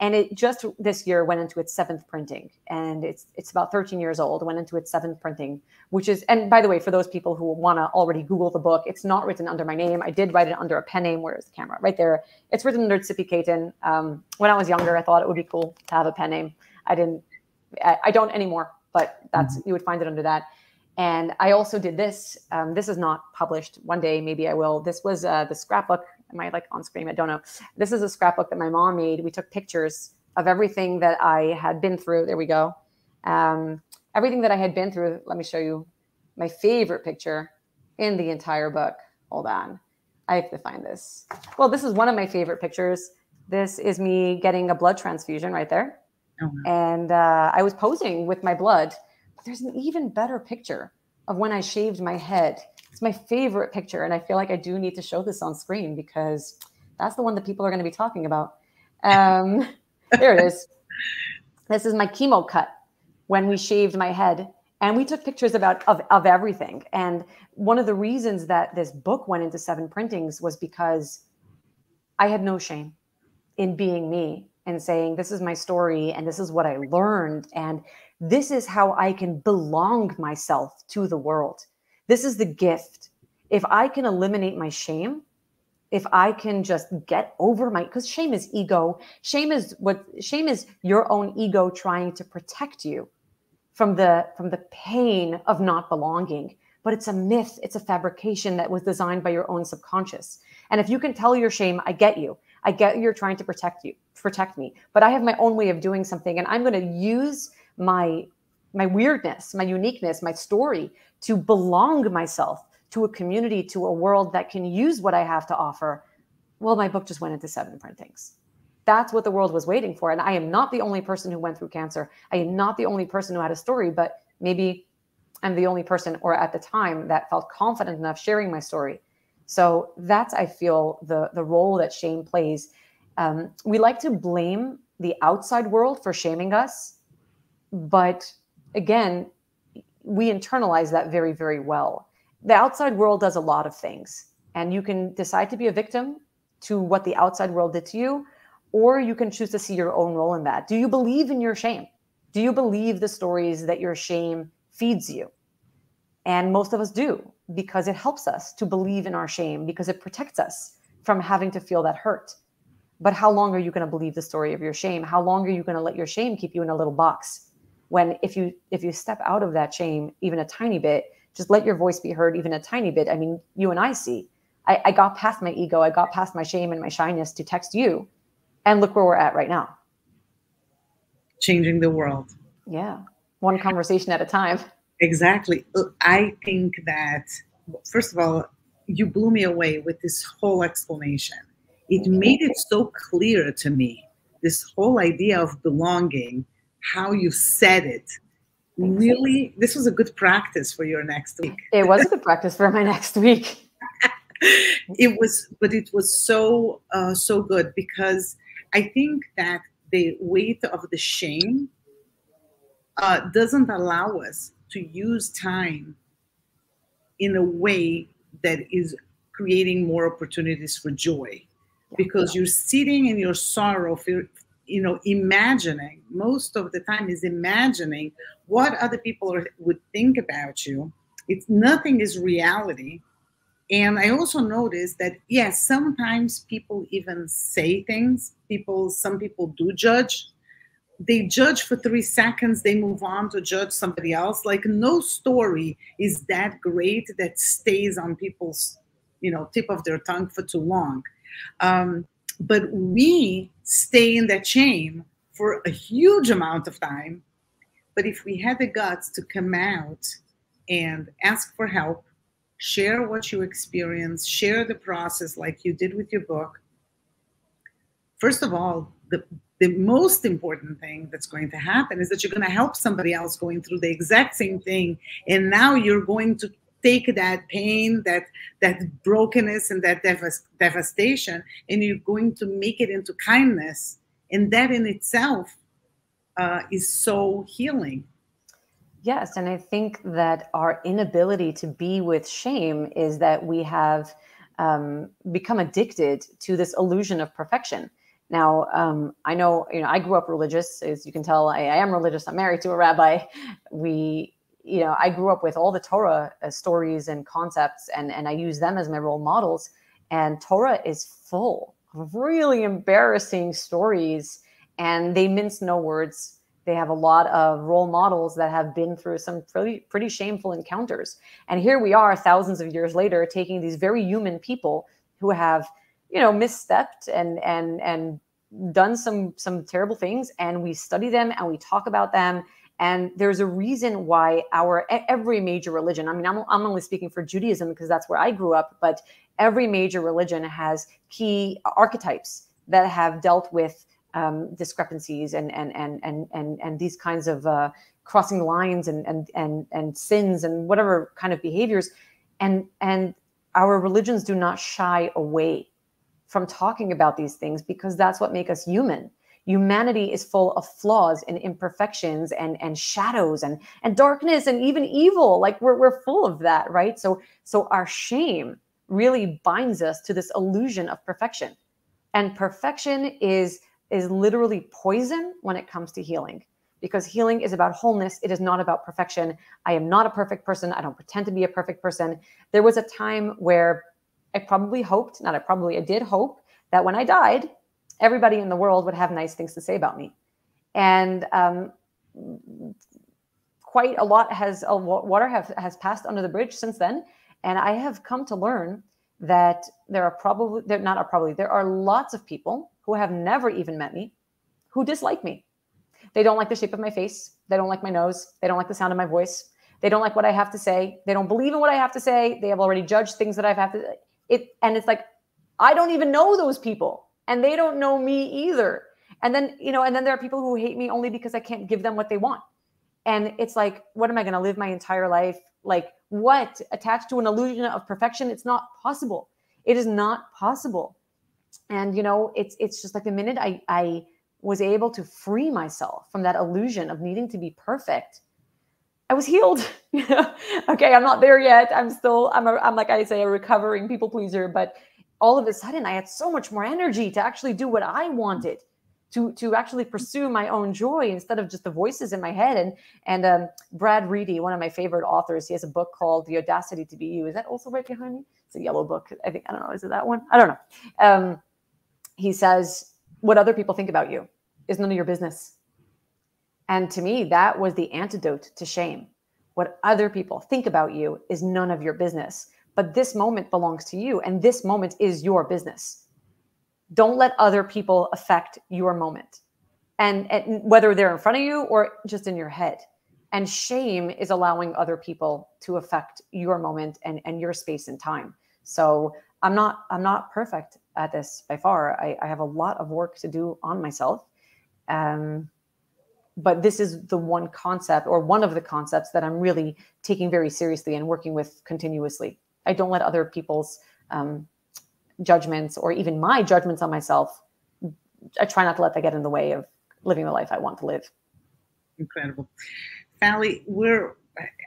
and it just this year went into its seventh printing. And it's it's about 13 years old went into its seventh printing which is and by the way for those people who want to already google the book it's not written under my name. I did write it under a pen name. Where's the camera? Right there. It's written under Tzipi Caton. Um, when i was younger i thought it would be cool to have a pen name. I didn't i, I don't anymore but that's mm-hmm. you would find it under that. And i also did this. Um, this is not published. One day maybe i will. This was uh, the scrapbook am I like on screen? I don't know. This is a scrapbook that my mom made. We took pictures of everything that I had been through. There we go. Um, everything that I had been through. Let me show you my favorite picture in the entire book. Hold on. I have to find this. Well, this is one of my favorite pictures. This is me getting a blood transfusion right there. Oh, And uh, I was posing with my blood. But there's an even better picture of when I shaved my head it's my favorite picture. And I feel like I do need to show this on screen because that's the one that people are going to be talking about. Um, there it is. This is my chemo cut when we shaved my head. And we took pictures about of, of everything. And one of the reasons that this book went into seven printings was because I had no shame in being me and saying, This is my story and this is what I learned. And this is how I can belong myself to the world. This is the gift. If I can eliminate my shame, if I can just get over my because shame is ego. Shame is what shame is your own ego trying to protect you from the from the pain of not belonging. But it's a myth, it's a fabrication that was designed by your own subconscious. And if you can tell your shame, I get you. I get you're trying to protect you, protect me. But I have my own way of doing something and I'm going to use my my weirdness, my uniqueness, my story to belong myself to a community, to a world that can use what I have to offer, well, my book just went into seven printings. That's what the world was waiting for. And I am not the only person who went through cancer. I am not the only person who had a story, but maybe I'm the only person, or at the time, that felt confident enough sharing my story. So that's, I feel, the, the role that shame plays. Um, we like to blame the outside world for shaming us. But again, we internalize that very, very well. The outside world does a lot of things and you can decide to be a victim to what the outside world did to you or you can choose to see your own role in that. Do you believe in your shame? Do you believe the stories that your shame feeds you? And most of us do because it helps us to believe in our shame because it protects us from having to feel that hurt. But how long are you going to believe the story of your shame? How long are you going to let your shame keep you in a little box when if you if you step out of that shame even a tiny bit just let your voice be heard even a tiny bit. I mean, you and I see. I, I got past my ego, I got past my shame and my shyness to text you. And look where we're at right now. Changing the world. Yeah. One conversation at a time. Exactly. Uh, I think that, first of all, you blew me away with this whole explanation. It made it so clear to me this whole idea of belonging, how you said it, really this was a good practice for your next week. It was a good practice for my next week. It was but it was so uh, so good because i think that the weight of the shame uh, doesn't allow us to use time in a way that is creating more opportunities for joy. Because you're sitting in your sorrow you know imagining most of the time is imagining what other people are, would think about you. It's nothing is reality. And i also noticed that yes sometimes people even say things. People some people do judge. They judge for three seconds they move on to judge somebody else. Like no story is that great that stays on people's you know tip of their tongue for too long. Um, but we stay in that shame for a huge amount of time. But if we had the guts to come out and ask for help, share what you experience, share the process like you did with your book, first of all, the, the most important thing that's going to happen is that you're going to help somebody else going through the exact same thing. And now you're going to take that pain, that that brokenness, and that devast- devastation, and you're going to make it into kindness, and that in itself uh, is so healing. Yes, and I think that our inability to be with shame is that we have um, become addicted to this illusion of perfection. Now, um, I know, you know, I grew up religious, as you can tell. I, I am religious. I'm married to a rabbi. We you know, I grew up with all the Torah uh, stories and concepts, and and I use them as my role models. And Torah is full of really embarrassing stories, and they mince no words. They have a lot of role models that have been through some pretty pretty shameful encounters. And here we are, thousands of years later, taking these very human people who have, you know, misstepped and and and done some some terrible things, and we study them and we talk about them and there's a reason why our every major religion, I mean, I'm, I'm only speaking for Judaism because that's where I grew up, but every major religion has key archetypes that have dealt with um, discrepancies and, and, and, and, and, and these kinds of uh, crossing lines and, and, and, and sins and whatever kind of behaviors. And, and our religions do not shy away from talking about these things because that's what make us human humanity is full of flaws and imperfections and and shadows and and darkness and even evil. Like we're, we're full of that right? So so our shame really binds us to this illusion of perfection. And perfection is is literally poison when it comes to healing. Because healing is about wholeness. It is not about perfection. I am not a perfect person. I don't pretend to be a perfect person. There was a time where I probably hoped, not I probably, I did hope that when I died, everybody in the world would have nice things to say about me. And um, quite a lot has a water have, has passed under the bridge since then. And I have come to learn that there are probably, there not are probably, there are lots of people who have never even met me who dislike me. They don't like the shape of my face. They don't like my nose. They don't like the sound of my voice. They don't like what I have to say. They don't believe in what I have to say. They have already judged things that I have had to it and it's like I don't even know those people and they don't know me either. And then, you know, and then there are people who hate me only because I can't give them what they want. And it's like, what am I going to live my entire life? Like, what attached to an illusion of perfection? It's not possible. It is not possible. And you know, it's it's just like the minute I I was able to free myself from that illusion of needing to be perfect, I was healed. okay, I'm not there yet. I'm still, I'm, a, I'm like I say, a recovering people pleaser. But all of a sudden, I had so much more energy to actually do what I wanted, to to actually pursue my own joy instead of just the voices in my head. And and um, Brad Reedy, one of my favorite authors, he has a book called The Audacity to Be You. Is that also right behind me? It's a yellow book. I think I don't know. Is it that one? I don't know. Um, he says, "What other people think about you is none of your business." And to me, that was the antidote to shame. What other people think about you is none of your business. But this moment belongs to you, and this moment is your business. Don't let other people affect your moment. And, and whether they're in front of you or just in your head. And shame is allowing other people to affect your moment and, and your space and time. So I'm not I'm not perfect at this by far. I, I have a lot of work to do on myself. Um, but this is the one concept or one of the concepts that I'm really taking very seriously and working with continuously. I don't let other people's um, judgments or even my judgments on myself. I try not to let that get in the way of living the life I want to live. Incredible, Fally. We're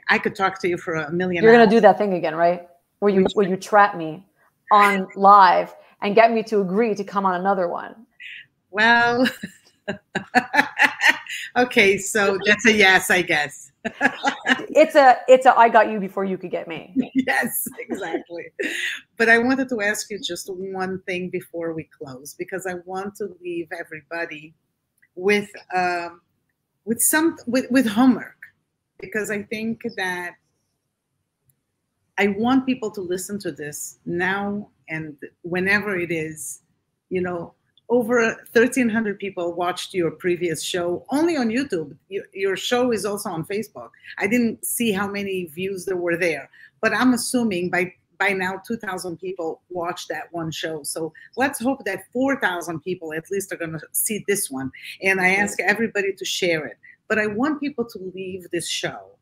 I could talk to you for a million. You're going to do that thing again, right? Where you where you trap me on live and get me to agree to come on another one. Well. okay, so that's a yes, I guess. It's a it's a I got you before you could get me. yes, exactly. but I wanted to ask you just one thing before we close because I want to leave everybody with um, with some with, with homework because I think that I want people to listen to this now and whenever it is, you know, over 1,300 people watched your previous show only on YouTube. Your, your, show is also on Facebook. I didn't see how many views there were there, but I'm assuming by by now 2,000 people watched that one show. So let's hope that 4,000 people at least are going to see this one. And I ask everybody to share it. But I want people to leave this show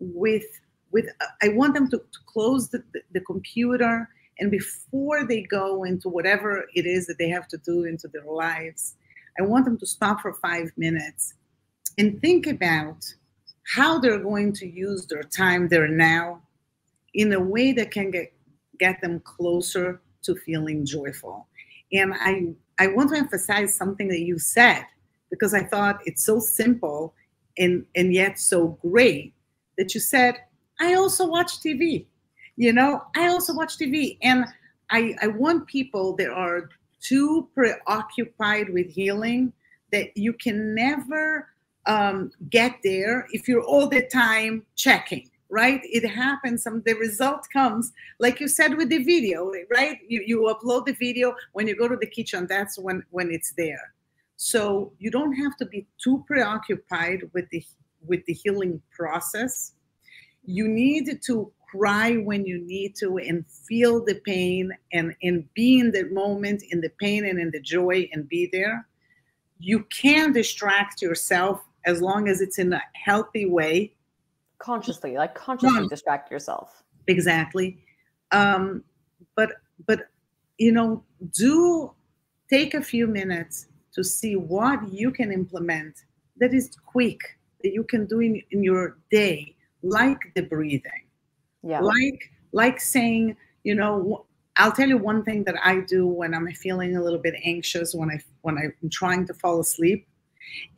with with. I want them to, to close the, the, the computer and before they go into whatever it is that they have to do into their lives, I want them to stop for five minutes and think about how they're going to use their time there now in a way that can get, get them closer to feeling joyful. And I, I want to emphasize something that you said because I thought it's so simple and, and yet so great that you said, I also watch TV. You know, I also watch TV and I, I want people that are too preoccupied with healing that you can never um, get there if you're all the time checking right? It happens some the result comes like you said with the video right? You, you upload the video when you go to the kitchen that's when when it's there. So you don't have to be too preoccupied with the with the healing process. You need to cry when you need to and feel the pain and, and be in the moment, in the pain and in the joy and be there. You can distract yourself as long as it's in a healthy way. Consciously, like consciously distract yourself. Exactly. Um, but but you know, do take a few minutes to see what you can implement that is quick that you can do in, in your day, like the breathing yeah. Like like saying, you know, I'll tell you one thing that I do when I'm feeling a little bit anxious when I when I'm trying to fall asleep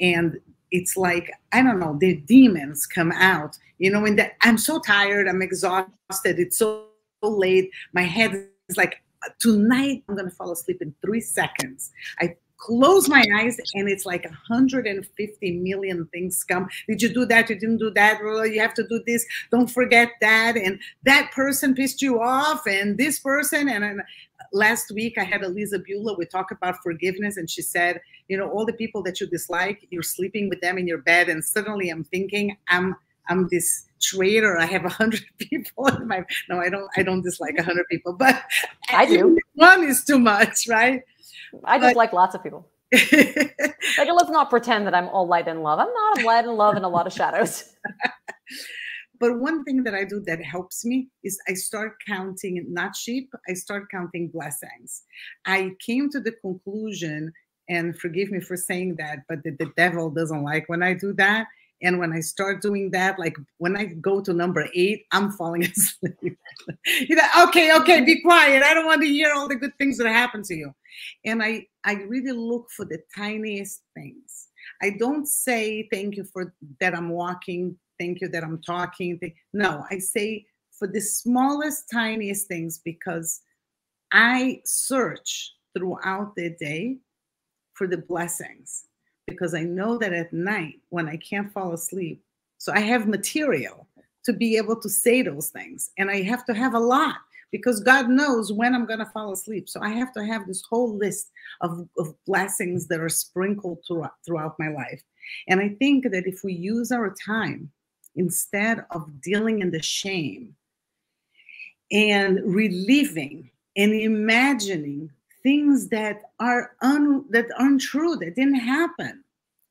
and it's like I don't know, the demons come out. You know, that I'm so tired, I'm exhausted, it's so late, my head is like tonight I'm gonna fall asleep in three seconds. I close my eyes and it's like 150 million things come. Did you do that? You didn't do that? Well, you have to do this. Don't forget that. And that person pissed you off and this person. And, and last week i had elisa beulah we talked about forgiveness and she said you know all the people that you dislike you're sleeping with them in your bed and suddenly i'm thinking i'm i'm this traitor. I have a hundred people in my no i don't i don't dislike a hundred people but i do. one is too much right I just but, like lots of people. like, let's not pretend that I'm all light and love. I'm not. I'm light and love and a lot of shadows. but one thing that I do that helps me is I start counting not sheep. I start counting blessings. I came to the conclusion, and forgive me for saying that, but the, the devil doesn't like when I do that. And when I start doing that, like when I go to number eight, I'm falling asleep. you okay, okay, be quiet. I don't want to hear all the good things that happen to you. And I, I really look for the tiniest things. I don't say thank you for that I'm walking, thank you that I'm talking. No, I say for the smallest, tiniest things because I search throughout the day for the blessings because I know that at night when I can't fall asleep, so I have material to be able to say those things. And I have to have a lot because God knows when I'm going to fall asleep. So I have to have this whole list of, of blessings that are sprinkled throughout, throughout my life. And I think that if we use our time instead of dealing in the shame and reliving and imagining things that are un that aren't true that didn't happen.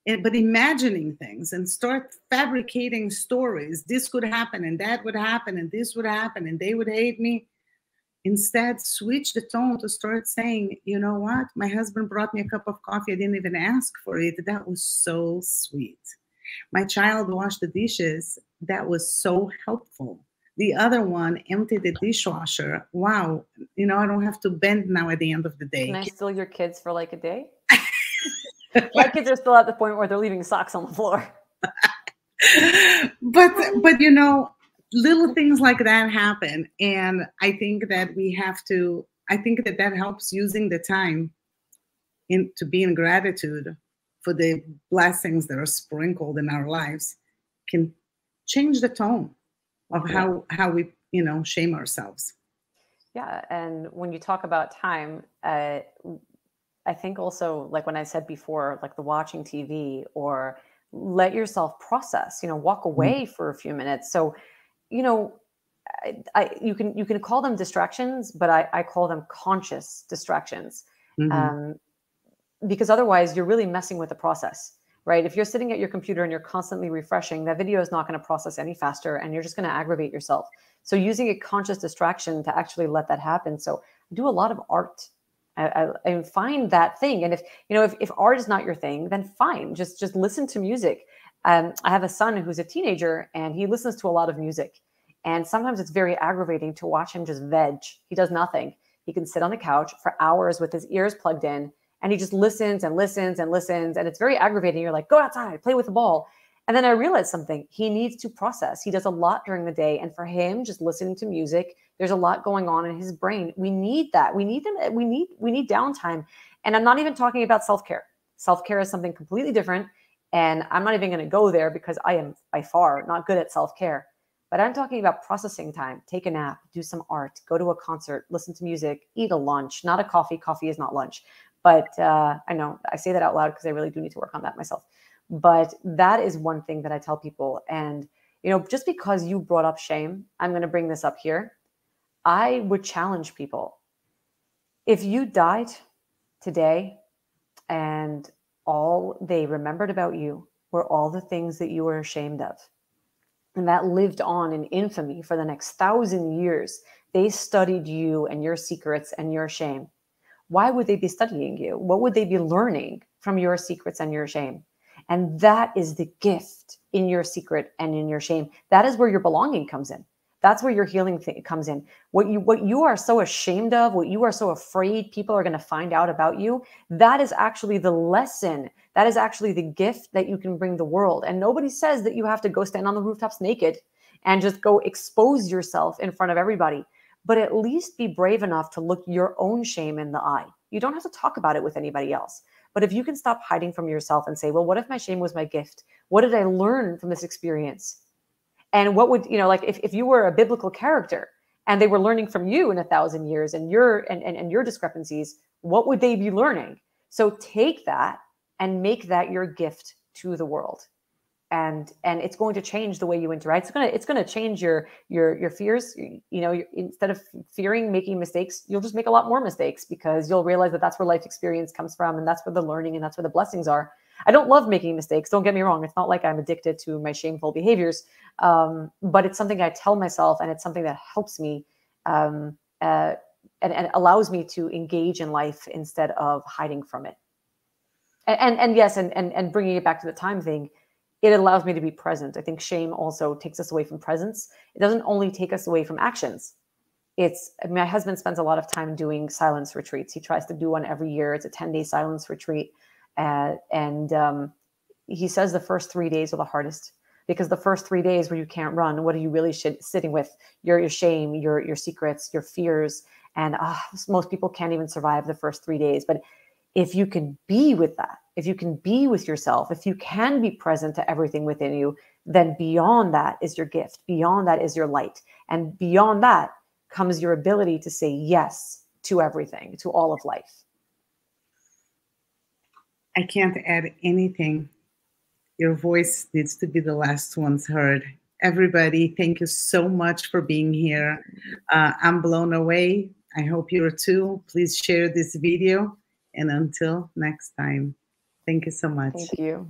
And, but imagining things and start fabricating stories. This could happen and that would happen and this would happen and they would hate me. Instead switch the tone to start saying you know what? My husband brought me a cup of coffee. I didn't even ask for it. That was so sweet. My child washed the dishes. That was so helpful the other one emptied the dishwasher. Wow, you know, I don't have to bend now at the end of the day. Can I steal your kids for like a day? My kids are still at the point where they're leaving socks on the floor. but but you know, little things like that happen, and I think that we have to. I think that that helps using the time in to be in gratitude for the blessings that are sprinkled in our lives can change the tone of how how we you know shame ourselves yeah and when you talk about time uh, i think also like when i said before like the watching tv or let yourself process you know walk mm-hmm. away mm-hmm. for a few minutes so you know I, I, you can you can call them distractions but i, I call them conscious distractions mm-hmm. um, because otherwise you're really messing with the process right? If you're sitting at your computer and you're constantly refreshing, that video is not going to process any faster and you're just going to aggravate yourself. So using a conscious distraction to actually let that happen. So I do a lot of art and find that thing. And if, you know, if, if art is not your thing, then fine, just, just listen to music. Um, I have a son who's a teenager and he listens to a lot of music. And sometimes it's very aggravating to watch him just veg. He does nothing. He can sit on the couch for hours with his ears plugged in and he just listens and listens and listens. And it's very aggravating. You're like go outside play with the ball. And then i realized something. He needs to process. He does a lot during the day. And for him just listening to music there's a lot going on in his brain. We need that. We need them we need we need downtime. And i'm not even talking about self-care. Self-care is something completely different. And i'm not even going to go there because i am by far not good at self-care. But i'm talking about processing time. Take a nap do some art go to a concert listen to music eat a lunch not a coffee. Coffee is not lunch but uh, I know I say that out loud because I really do need to work on that myself. But that is one thing that I tell people. And, you know, just because you brought up shame, I'm going to bring this up here. I would challenge people. If you died today and all they remembered about you were all the things that you were ashamed of, and that lived on in infamy for the next thousand years, they studied you and your secrets and your shame why would they be studying you? What would they be learning from your secrets and your shame? And that is the gift in your secret and in your shame. That is where your belonging comes in. That's where your healing th- comes in. What you what you are so ashamed of, what you are so afraid people are going to find out about you, that is actually the lesson. That is actually the gift that you can bring the world. And nobody says that you have to go stand on the rooftops naked and just go expose yourself in front of everybody. But at least be brave enough to look your own shame in the eye. You don't have to talk about it with anybody else. But if you can stop hiding from yourself and say, well, what if my shame was my gift? What did I learn from this experience? And what would, you know, like if, if you were a biblical character and they were learning from you in a thousand years and your and, and, and your discrepancies, what would they be learning? So take that and make that your gift to the world and and it's going to change the way you interact. It's going to it's going to change your your your fears. You know instead of fearing making mistakes you'll just make a lot more mistakes because you'll realize that that's where life experience comes from and that's where the learning and that's where the blessings are. I don't love making mistakes don't get me wrong. It's not like i'm addicted to my shameful behaviors um, but it's something i tell myself and it's something that helps me um, uh, and, and allows me to engage in life instead of hiding from it. And and, and yes and, and and bringing it back to the time thing it allows me to be present. I think shame also takes us away from presence. It doesn't only take us away from actions. It's my husband spends a lot of time doing silence retreats. He tries to do one every year. It's a 10 day silence retreat. Uh, and um, he says the first three days are the hardest because the first three days where you can't run, what are you really sitting with? Your, your shame, your, your secrets, your fears. And uh, most people can't even survive the first three days. But if you can be with that, if you can be with yourself, if you can be present to everything within you, then beyond that is your gift. Beyond that is your light. And beyond that comes your ability to say yes to everything, to all of life. I can't add anything. Your voice needs to be the last ones heard. Everybody, thank you so much for being here. Uh, I'm blown away. I hope you're too. Please share this video. And until next time. Thank you so much. Thank you.